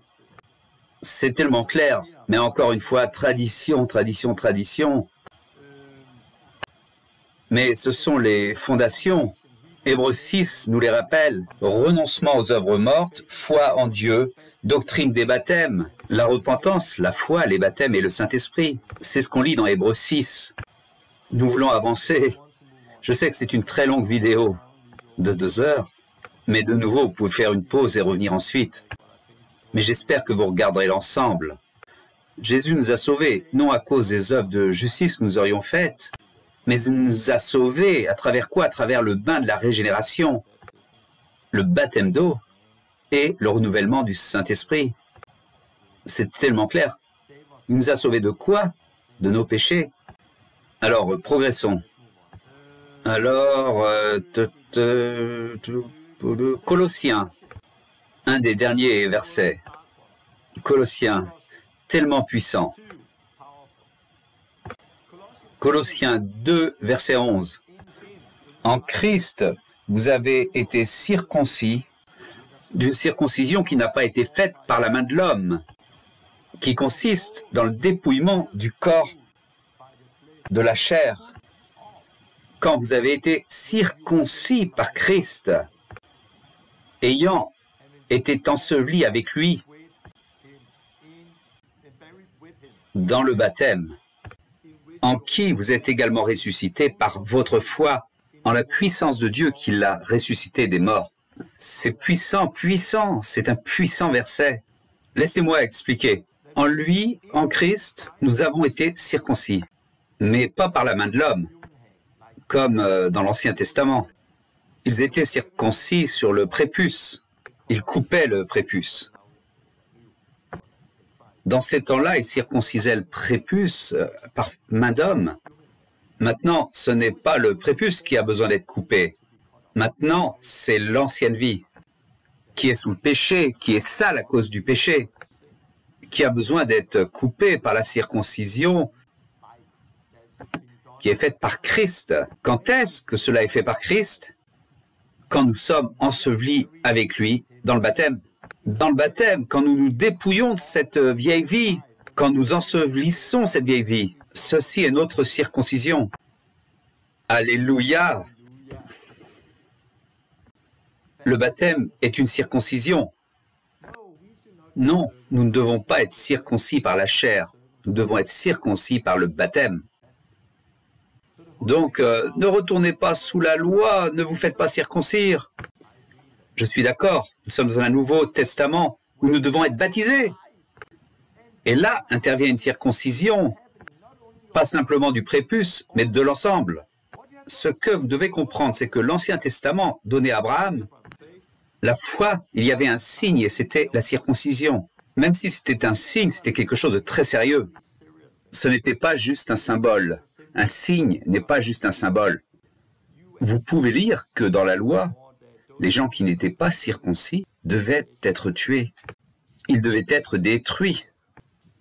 C'est tellement clair. Mais encore une fois, tradition, tradition, tradition. Mais ce sont les fondations Hébreux 6 nous les rappelle. Renoncement aux œuvres mortes, foi en Dieu, doctrine des baptêmes, la repentance, la foi, les baptêmes et le Saint-Esprit. C'est ce qu'on lit dans Hébreux 6. Nous voulons avancer. Je sais que c'est une très longue vidéo de deux heures, mais de nouveau, vous pouvez faire une pause et revenir ensuite. Mais j'espère que vous regarderez l'ensemble. Jésus nous a sauvés, non à cause des œuvres de justice que nous aurions faites, mais il nous a sauvés à travers quoi? À travers le bain de la régénération, le baptême d'eau et le renouvellement du Saint-Esprit. C'est tellement clair. Il nous a sauvés de quoi? De nos péchés. Alors, progressons. Alors, euh, Colossiens, un des derniers versets. Colossiens, tellement puissant. Colossiens 2, verset 11. En Christ, vous avez été circoncis d'une circoncision qui n'a pas été faite par la main de l'homme, qui consiste dans le dépouillement du corps, de la chair. Quand vous avez été circoncis par Christ, ayant été enseveli avec lui dans le baptême, en qui vous êtes également ressuscité par votre foi en la puissance de Dieu qui l'a ressuscité des morts. C'est puissant, puissant, c'est un puissant verset. Laissez-moi expliquer. En lui, en Christ, nous avons été circoncis, mais pas par la main de l'homme, comme euh, dans l'Ancien Testament. Ils étaient circoncis sur le prépuce. Ils coupaient le prépuce. Dans ces temps-là, ils circoncisaient le prépuce euh, par main d'homme. Maintenant, ce n'est pas le prépuce qui a besoin d'être coupé. Maintenant, c'est l'ancienne vie qui est sous le péché, qui est sale à cause du péché, qui a besoin d'être coupé par la circoncision qui est faite par Christ. Quand est-ce que cela est fait par Christ? Quand nous sommes ensevelis avec lui dans le baptême dans le baptême, quand nous nous dépouillons de cette vieille vie, quand nous ensevelissons cette vieille vie. Ceci est notre circoncision. Alléluia. Le baptême est une circoncision. Non, nous ne devons pas être circoncis par la chair, nous devons être circoncis par le baptême. Donc, euh, ne retournez pas sous la loi, ne vous faites pas circoncire. Je suis d'accord, nous sommes dans un Nouveau Testament où nous devons être baptisés. Et là intervient une circoncision, pas simplement du prépuce, mais de l'ensemble. Ce que vous devez comprendre, c'est que l'Ancien Testament donnait à Abraham la foi, il y avait un signe et c'était la circoncision. Même si c'était un signe, c'était quelque chose de très sérieux. Ce n'était pas juste un symbole. Un signe n'est pas juste un symbole. Vous pouvez lire que dans la loi, les gens qui n'étaient pas circoncis devaient être tués. Ils devaient être détruits.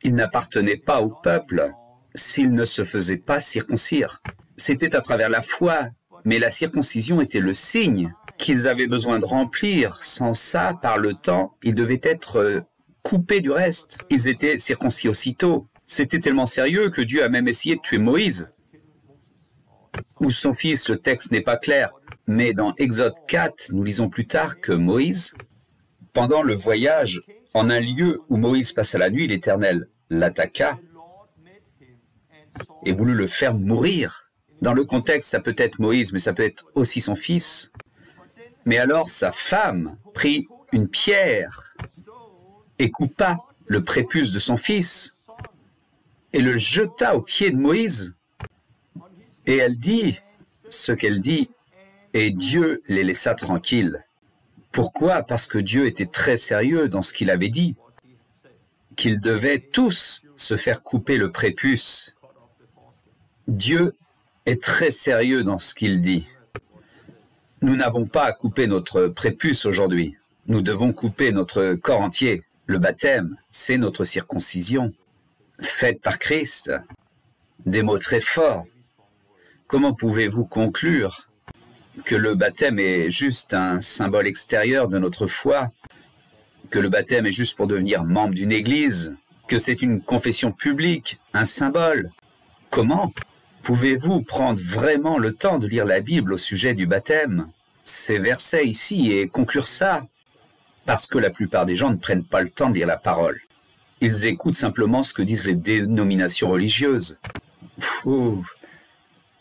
Ils n'appartenaient pas au peuple s'ils ne se faisaient pas circoncire. C'était à travers la foi, mais la circoncision était le signe qu'ils avaient besoin de remplir. Sans ça, par le temps, ils devaient être euh, coupés du reste. Ils étaient circoncis aussitôt. C'était tellement sérieux que Dieu a même essayé de tuer Moïse. Ou son fils, le texte n'est pas clair. Mais dans Exode 4, nous lisons plus tard que Moïse, pendant le voyage, en un lieu où Moïse passa la nuit, l'Éternel l'attaqua et voulut le faire mourir. Dans le contexte, ça peut être Moïse, mais ça peut être aussi son fils. Mais alors sa femme prit une pierre et coupa le prépuce de son fils et le jeta aux pieds de Moïse. Et elle dit ce qu'elle dit, et Dieu les laissa tranquilles. Pourquoi? Parce que Dieu était très sérieux dans ce qu'il avait dit, qu'ils devaient tous se faire couper le prépuce. Dieu est très sérieux dans ce qu'il dit. Nous n'avons pas à couper notre prépuce aujourd'hui. Nous devons couper notre corps entier. Le baptême, c'est notre circoncision, faite par Christ. Des mots très forts. Comment pouvez-vous conclure que le baptême est juste un symbole extérieur de notre foi, que le baptême est juste pour devenir membre d'une église, que c'est une confession publique, un symbole? Comment Pouvez-vous prendre vraiment le temps de lire la Bible au sujet du baptême? Ces versets ici et conclure ça Parce que la plupart des gens ne prennent pas le temps de lire la parole. Ils écoutent simplement ce que disent les dénominations religieuses.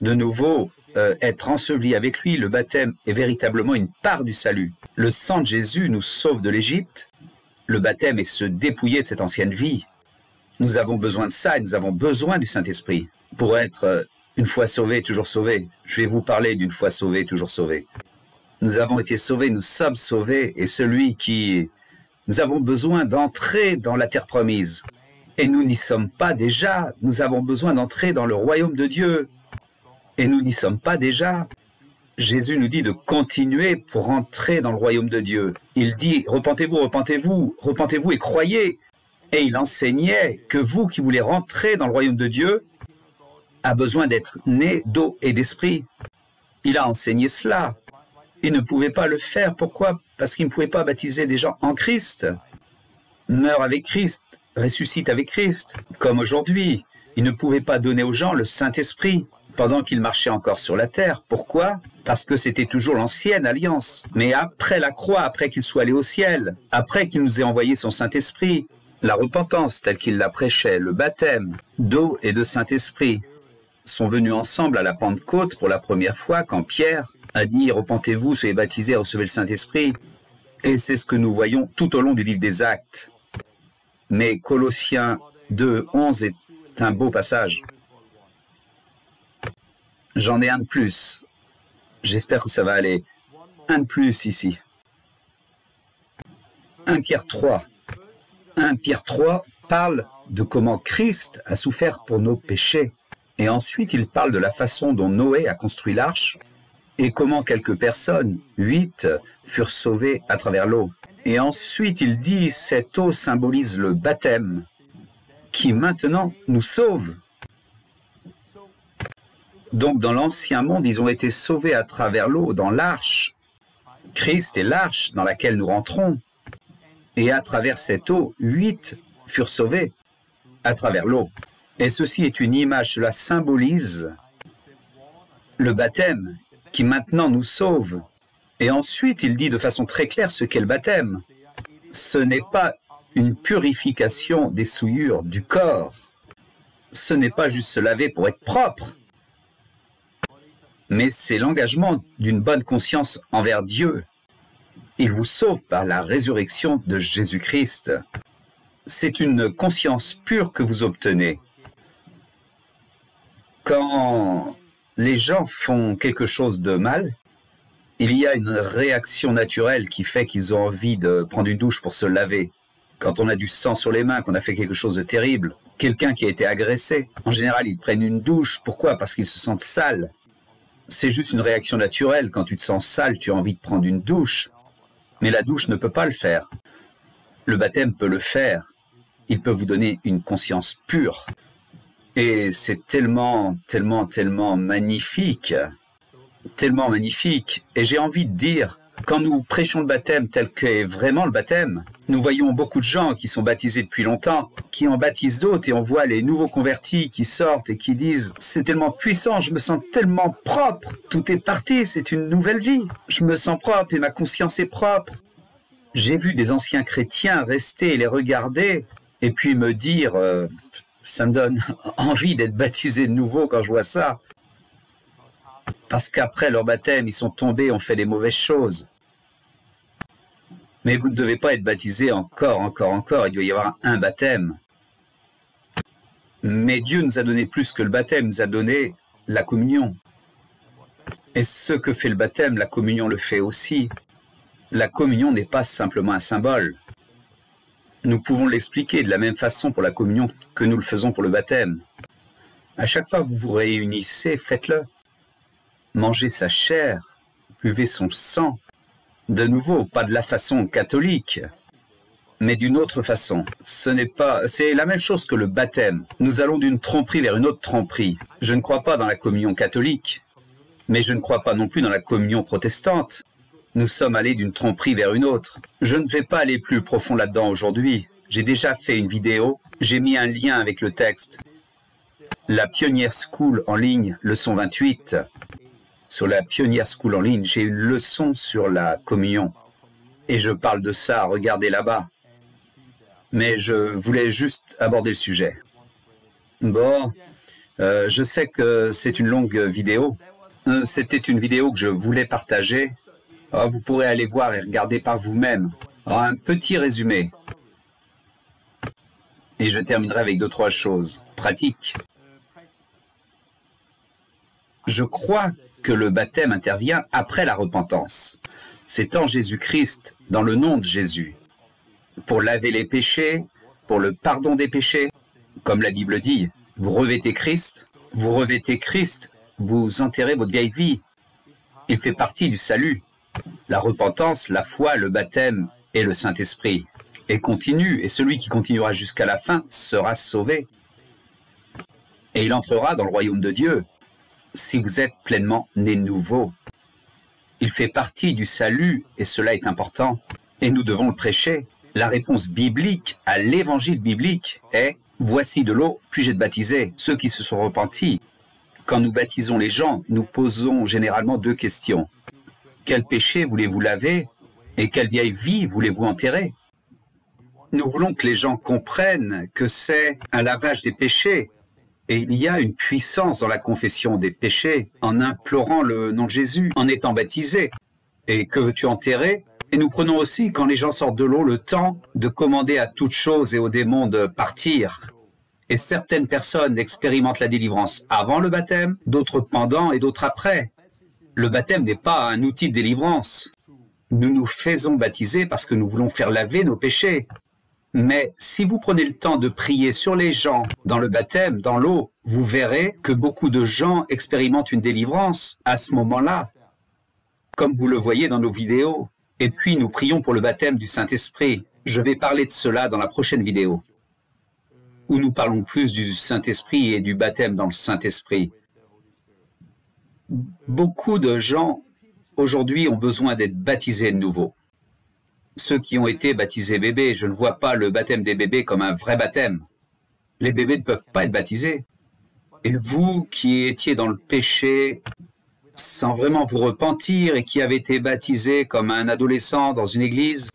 De nouveau, euh, être enseveli avec lui, le baptême est véritablement une part du salut. Le sang de Jésus nous sauve de l'Égypte. Le baptême est se dépouiller de cette ancienne vie. Nous avons besoin de ça et nous avons besoin du Saint-Esprit pour être euh, une fois sauvé, toujours sauvé. Je vais vous parler d'une fois sauvé, toujours sauvé. Nous avons été sauvés, nous sommes sauvés, et celui qui... Nous avons besoin d'entrer dans la terre promise. Et nous n'y sommes pas déjà, nous avons besoin d'entrer dans le royaume de Dieu. Et nous n'y sommes pas déjà. Jésus nous dit de continuer pour entrer dans le royaume de Dieu. Il dit, repentez-vous, repentez-vous, repentez-vous et croyez. Et il enseignait que vous qui voulez rentrer dans le royaume de Dieu, a besoin d'être né d'eau et d'esprit. Il a enseigné cela. Il ne pouvait pas le faire. Pourquoi? Parce qu'il ne pouvait pas baptiser des gens en Christ. Meurt avec Christ, ressuscite avec Christ, comme aujourd'hui. Il ne pouvait pas donner aux gens le Saint-Esprit pendant qu'il marchait encore sur la terre. Pourquoi? Parce que c'était toujours l'ancienne alliance. Mais après la croix, après qu'il soit allé au ciel, après qu'il nous ait envoyé son Saint-Esprit, la repentance telle qu'il la prêchait, le baptême d'eau et de Saint-Esprit, sont venus ensemble à la Pentecôte pour la première fois quand Pierre a dit Repentez-vous, soyez baptisés, recevez le Saint-Esprit. Et c'est ce que nous voyons tout au long du livre des Actes. Mais Colossiens 2, 11 est un beau passage. J'en ai un de plus. J'espère que ça va aller. Un de plus ici. 1 Pierre 3. 1 Pierre 3 parle de comment Christ a souffert pour nos péchés. Et ensuite, il parle de la façon dont Noé a construit l'arche et comment quelques personnes, huit, furent sauvées à travers l'eau. Et ensuite, il dit, cette eau symbolise le baptême qui maintenant nous sauve. Donc dans l'ancien monde, ils ont été sauvés à travers l'eau, dans l'arche. Christ est l'arche dans laquelle nous rentrons. Et à travers cette eau, huit furent sauvés à travers l'eau. Et ceci est une image, cela symbolise le baptême qui maintenant nous sauve. Et ensuite, il dit de façon très claire ce qu'est le baptême. Ce n'est pas une purification des souillures du corps. Ce n'est pas juste se laver pour être propre, mais c'est l'engagement d'une bonne conscience envers Dieu. Il vous sauve par la résurrection de Jésus-Christ. C'est une conscience pure que vous obtenez quand les gens font quelque chose de mal, il y a une réaction naturelle qui fait qu'ils ont envie de prendre une douche pour se laver. Quand on a du sang sur les mains, qu'on a fait quelque chose de terrible, quelqu'un qui a été agressé, en général, ils prennent une douche. Pourquoi? Parce qu'ils se sentent sales. C'est juste une réaction naturelle. Quand tu te sens sale, tu as envie de prendre une douche. Mais la douche ne peut pas le faire. Le baptême peut le faire. Il peut vous donner une conscience pure. Et c'est tellement, tellement, tellement magnifique, tellement magnifique. Et j'ai envie de dire, Quand nous prêchons le baptême tel qu'est vraiment le baptême, nous voyons beaucoup de gens qui sont baptisés depuis longtemps, qui en baptisent d'autres et on voit les nouveaux convertis qui sortent et qui disent c'est tellement puissant, je me sens tellement propre, tout est parti, c'est une nouvelle vie, je me sens propre et ma conscience est propre. J'ai vu des anciens chrétiens rester et les regarder et puis me dire euh, ça me donne (laughs) envie d'être baptisé de nouveau quand je vois ça. Parce qu'après leur baptême, ils sont tombés, ont fait des mauvaises choses. Mais vous ne devez pas être baptisé encore, encore, encore. Il doit y avoir un baptême. Mais Dieu nous a donné plus que le baptême, il nous a donné la communion. Et ce que fait le baptême, la communion le fait aussi. La communion n'est pas simplement un symbole. Nous pouvons l'expliquer de la même façon pour la communion que nous le faisons pour le baptême. À chaque fois que vous vous réunissez, faites-le. Mangez sa chair, buvez son sang. De nouveau, pas de la façon catholique, mais d'une autre façon. Ce n'est pas, c'est la même chose que le baptême. Nous allons d'une tromperie vers une autre tromperie. Je ne crois pas dans la communion catholique, mais je ne crois pas non plus dans la communion protestante. Nous sommes allés d'une tromperie vers une autre. Je ne vais pas aller plus profond là-dedans aujourd'hui. J'ai déjà fait une vidéo, j'ai mis un lien avec le texte. La Pionnière School en ligne, leçon 28. Sur la Pionnière School en ligne, j'ai une leçon sur la communion. Et je parle de ça, regardez là-bas. Mais je voulais juste aborder le sujet. Bon, euh, je sais que c'est une longue vidéo. Euh, c'était une vidéo que je voulais partager ah, vous pourrez aller voir et regarder par vous-même. Ah, un petit résumé. Et je terminerai avec deux, trois choses pratiques. Je crois que le baptême intervient après la repentance. C'est en Jésus-Christ, dans le nom de Jésus, pour laver les péchés, pour le pardon des péchés. Comme la Bible dit, vous revêtez Christ, vous revêtez Christ, vous enterrez votre vieille vie. Il fait partie du salut la repentance, la foi, le baptême et le Saint-Esprit. Et continue, et celui qui continuera jusqu'à la fin sera sauvé. Et il entrera dans le royaume de Dieu, si vous êtes pleinement né nouveau. Il fait partie du salut, et cela est important, et nous devons le prêcher. La réponse biblique à l'évangile biblique est Voici de l'eau, puis-je être baptisé? Ceux qui se sont repentis. Quand nous baptisons les gens, nous posons généralement deux questions. Quel péché voulez-vous laver? Et quelle vieille vie voulez-vous enterrer? Nous voulons que les gens comprennent que c'est un lavage des péchés. Et il y a une puissance dans la confession des péchés en implorant le nom de Jésus, en étant baptisé. Et que veux-tu enterrer Et nous prenons aussi, quand les gens sortent de l'eau, le temps de commander à toutes choses et aux démons de partir. Et certaines personnes expérimentent la délivrance avant le baptême, d'autres pendant et d'autres après. Le baptême n'est pas un outil de délivrance. Nous nous faisons baptiser parce que nous voulons faire laver nos péchés. Mais si vous prenez le temps de prier sur les gens dans le baptême, dans l'eau, vous verrez que beaucoup de gens expérimentent une délivrance à ce moment-là, comme vous le voyez dans nos vidéos. Et puis nous prions pour le baptême du Saint-Esprit. Je vais parler de cela dans la prochaine vidéo, où nous parlons plus du Saint-Esprit et du baptême dans le Saint-Esprit beaucoup de gens aujourd'hui ont besoin d'être baptisés de nouveau. Ceux qui ont été baptisés bébés, je ne vois pas le baptême des bébés comme un vrai baptême. Les bébés ne peuvent pas être baptisés. Et vous qui étiez dans le péché sans vraiment vous repentir et qui avez été baptisé comme un adolescent dans une église,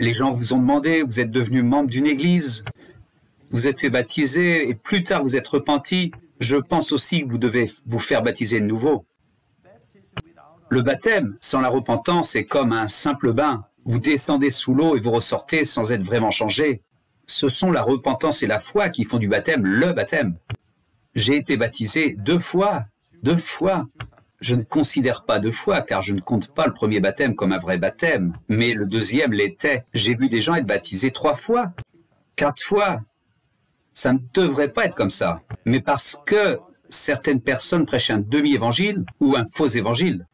les gens vous ont demandé, vous êtes devenu membre d'une église, vous êtes fait baptiser et plus tard vous êtes repenti, je pense aussi que vous devez vous faire baptiser de nouveau. Le baptême sans la repentance est comme un simple bain. Vous descendez sous l'eau et vous ressortez sans être vraiment changé. Ce sont la repentance et la foi qui font du baptême le baptême. J'ai été baptisé deux fois, deux fois. Je ne considère pas deux fois car je ne compte pas le premier baptême comme un vrai baptême, mais le deuxième l'était. J'ai vu des gens être baptisés trois fois, quatre fois, ça ne devrait pas être comme ça. Mais parce que certaines personnes prêchent un demi-évangile ou un faux évangile.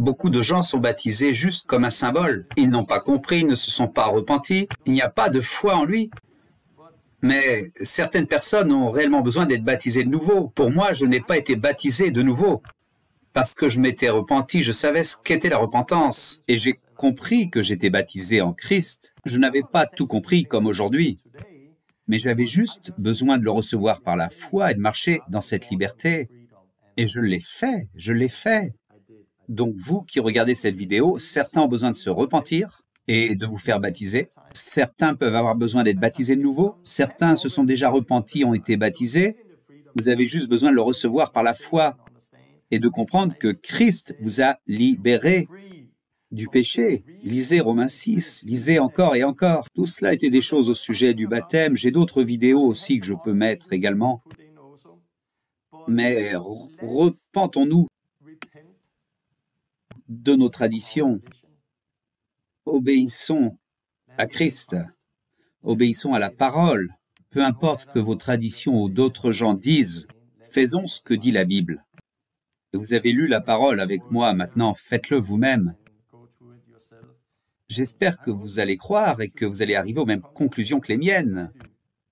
Beaucoup de gens sont baptisés juste comme un symbole. Ils n'ont pas compris, ils ne se sont pas repentis. Il n'y a pas de foi en lui. Mais certaines personnes ont réellement besoin d'être baptisées de nouveau. Pour moi, je n'ai pas été baptisé de nouveau. Parce que je m'étais repenti, je savais ce qu'était la repentance. Et j'ai compris que j'étais baptisé en Christ. Je n'avais pas tout compris comme aujourd'hui. Mais j'avais juste besoin de le recevoir par la foi et de marcher dans cette liberté. Et je l'ai fait, je l'ai fait. Donc vous qui regardez cette vidéo, certains ont besoin de se repentir et de vous faire baptiser. Certains peuvent avoir besoin d'être baptisés de nouveau. Certains se sont déjà repentis, ont été baptisés. Vous avez juste besoin de le recevoir par la foi et de comprendre que Christ vous a libéré du péché. Lisez Romains 6, lisez encore et encore. Tout cela était des choses au sujet du baptême. J'ai d'autres vidéos aussi que je peux mettre également. Mais repentons-nous de nos traditions. Obéissons à Christ. Obéissons à la parole. Peu importe ce que vos traditions ou d'autres gens disent, faisons ce que dit la Bible. Vous avez lu la parole avec moi, maintenant faites-le vous-même. J'espère que vous allez croire et que vous allez arriver aux mêmes conclusions que les miennes.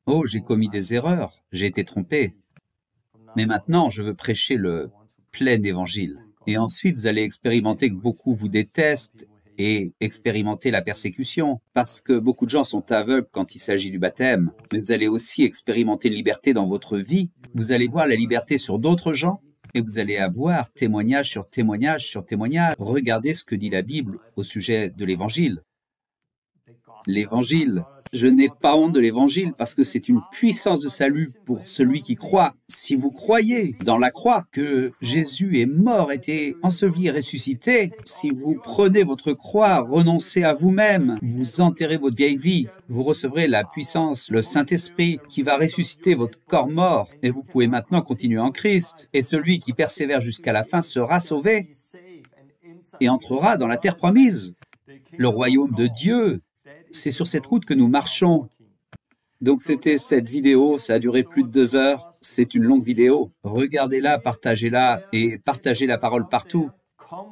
Oh, j'ai commis des erreurs, j'ai été trompé. Mais maintenant, je veux prêcher le plein évangile. Et ensuite, vous allez expérimenter que beaucoup vous détestent et expérimenter la persécution, parce que beaucoup de gens sont aveugles quand il s'agit du baptême. Mais vous allez aussi expérimenter une liberté dans votre vie. Vous allez voir la liberté sur d'autres gens et vous allez avoir témoignage sur témoignage sur témoignage. Regardez ce que dit la Bible au sujet de l'Évangile. L'Évangile, je n'ai pas honte de l'évangile parce que c'est une puissance de salut pour celui qui croit. Si vous croyez dans la croix que Jésus est mort, été enseveli et ressuscité, si vous prenez votre croix, renoncez à vous-même, vous enterrez votre vieille vie, vous recevrez la puissance, le Saint-Esprit qui va ressusciter votre corps mort et vous pouvez maintenant continuer en Christ. Et celui qui persévère jusqu'à la fin sera sauvé et entrera dans la terre promise. Le royaume de Dieu c'est sur cette route que nous marchons. Donc c'était cette vidéo, ça a duré plus de deux heures, c'est une longue vidéo. Regardez-la, partagez-la et partagez la parole partout.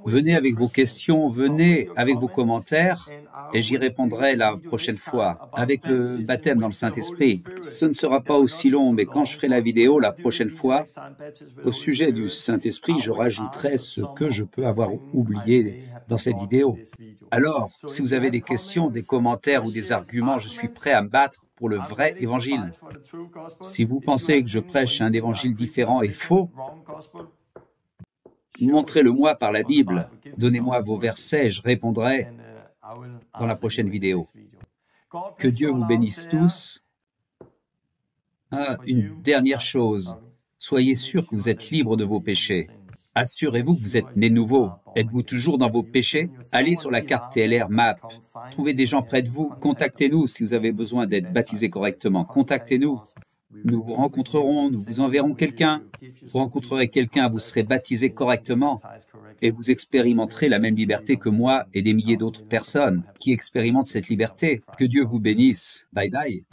Venez avec vos questions, venez avec vos commentaires et j'y répondrai la prochaine fois avec le baptême dans le Saint-Esprit. Ce ne sera pas aussi long, mais quand je ferai la vidéo la prochaine fois, au sujet du Saint-Esprit, je rajouterai ce que je peux avoir oublié dans cette vidéo. Alors, si vous avez des questions, des commentaires ou des arguments, je suis prêt à me battre pour le vrai évangile. Si vous pensez que je prêche un évangile différent et faux, montrez-le-moi par la Bible. Donnez-moi vos versets, je répondrai dans la prochaine vidéo. Que Dieu vous bénisse tous. Ah, une dernière chose. Soyez sûr que vous êtes libre de vos péchés. Assurez-vous que vous êtes né nouveau. Êtes-vous toujours dans vos péchés? Allez sur la carte TLR Map. Trouvez des gens près de vous. Contactez-nous si vous avez besoin d'être baptisé correctement. Contactez-nous. Nous vous rencontrerons, nous vous enverrons quelqu'un. Vous rencontrerez quelqu'un, vous serez baptisé correctement et vous expérimenterez la même liberté que moi et des milliers d'autres personnes qui expérimentent cette liberté. Que Dieu vous bénisse. Bye bye.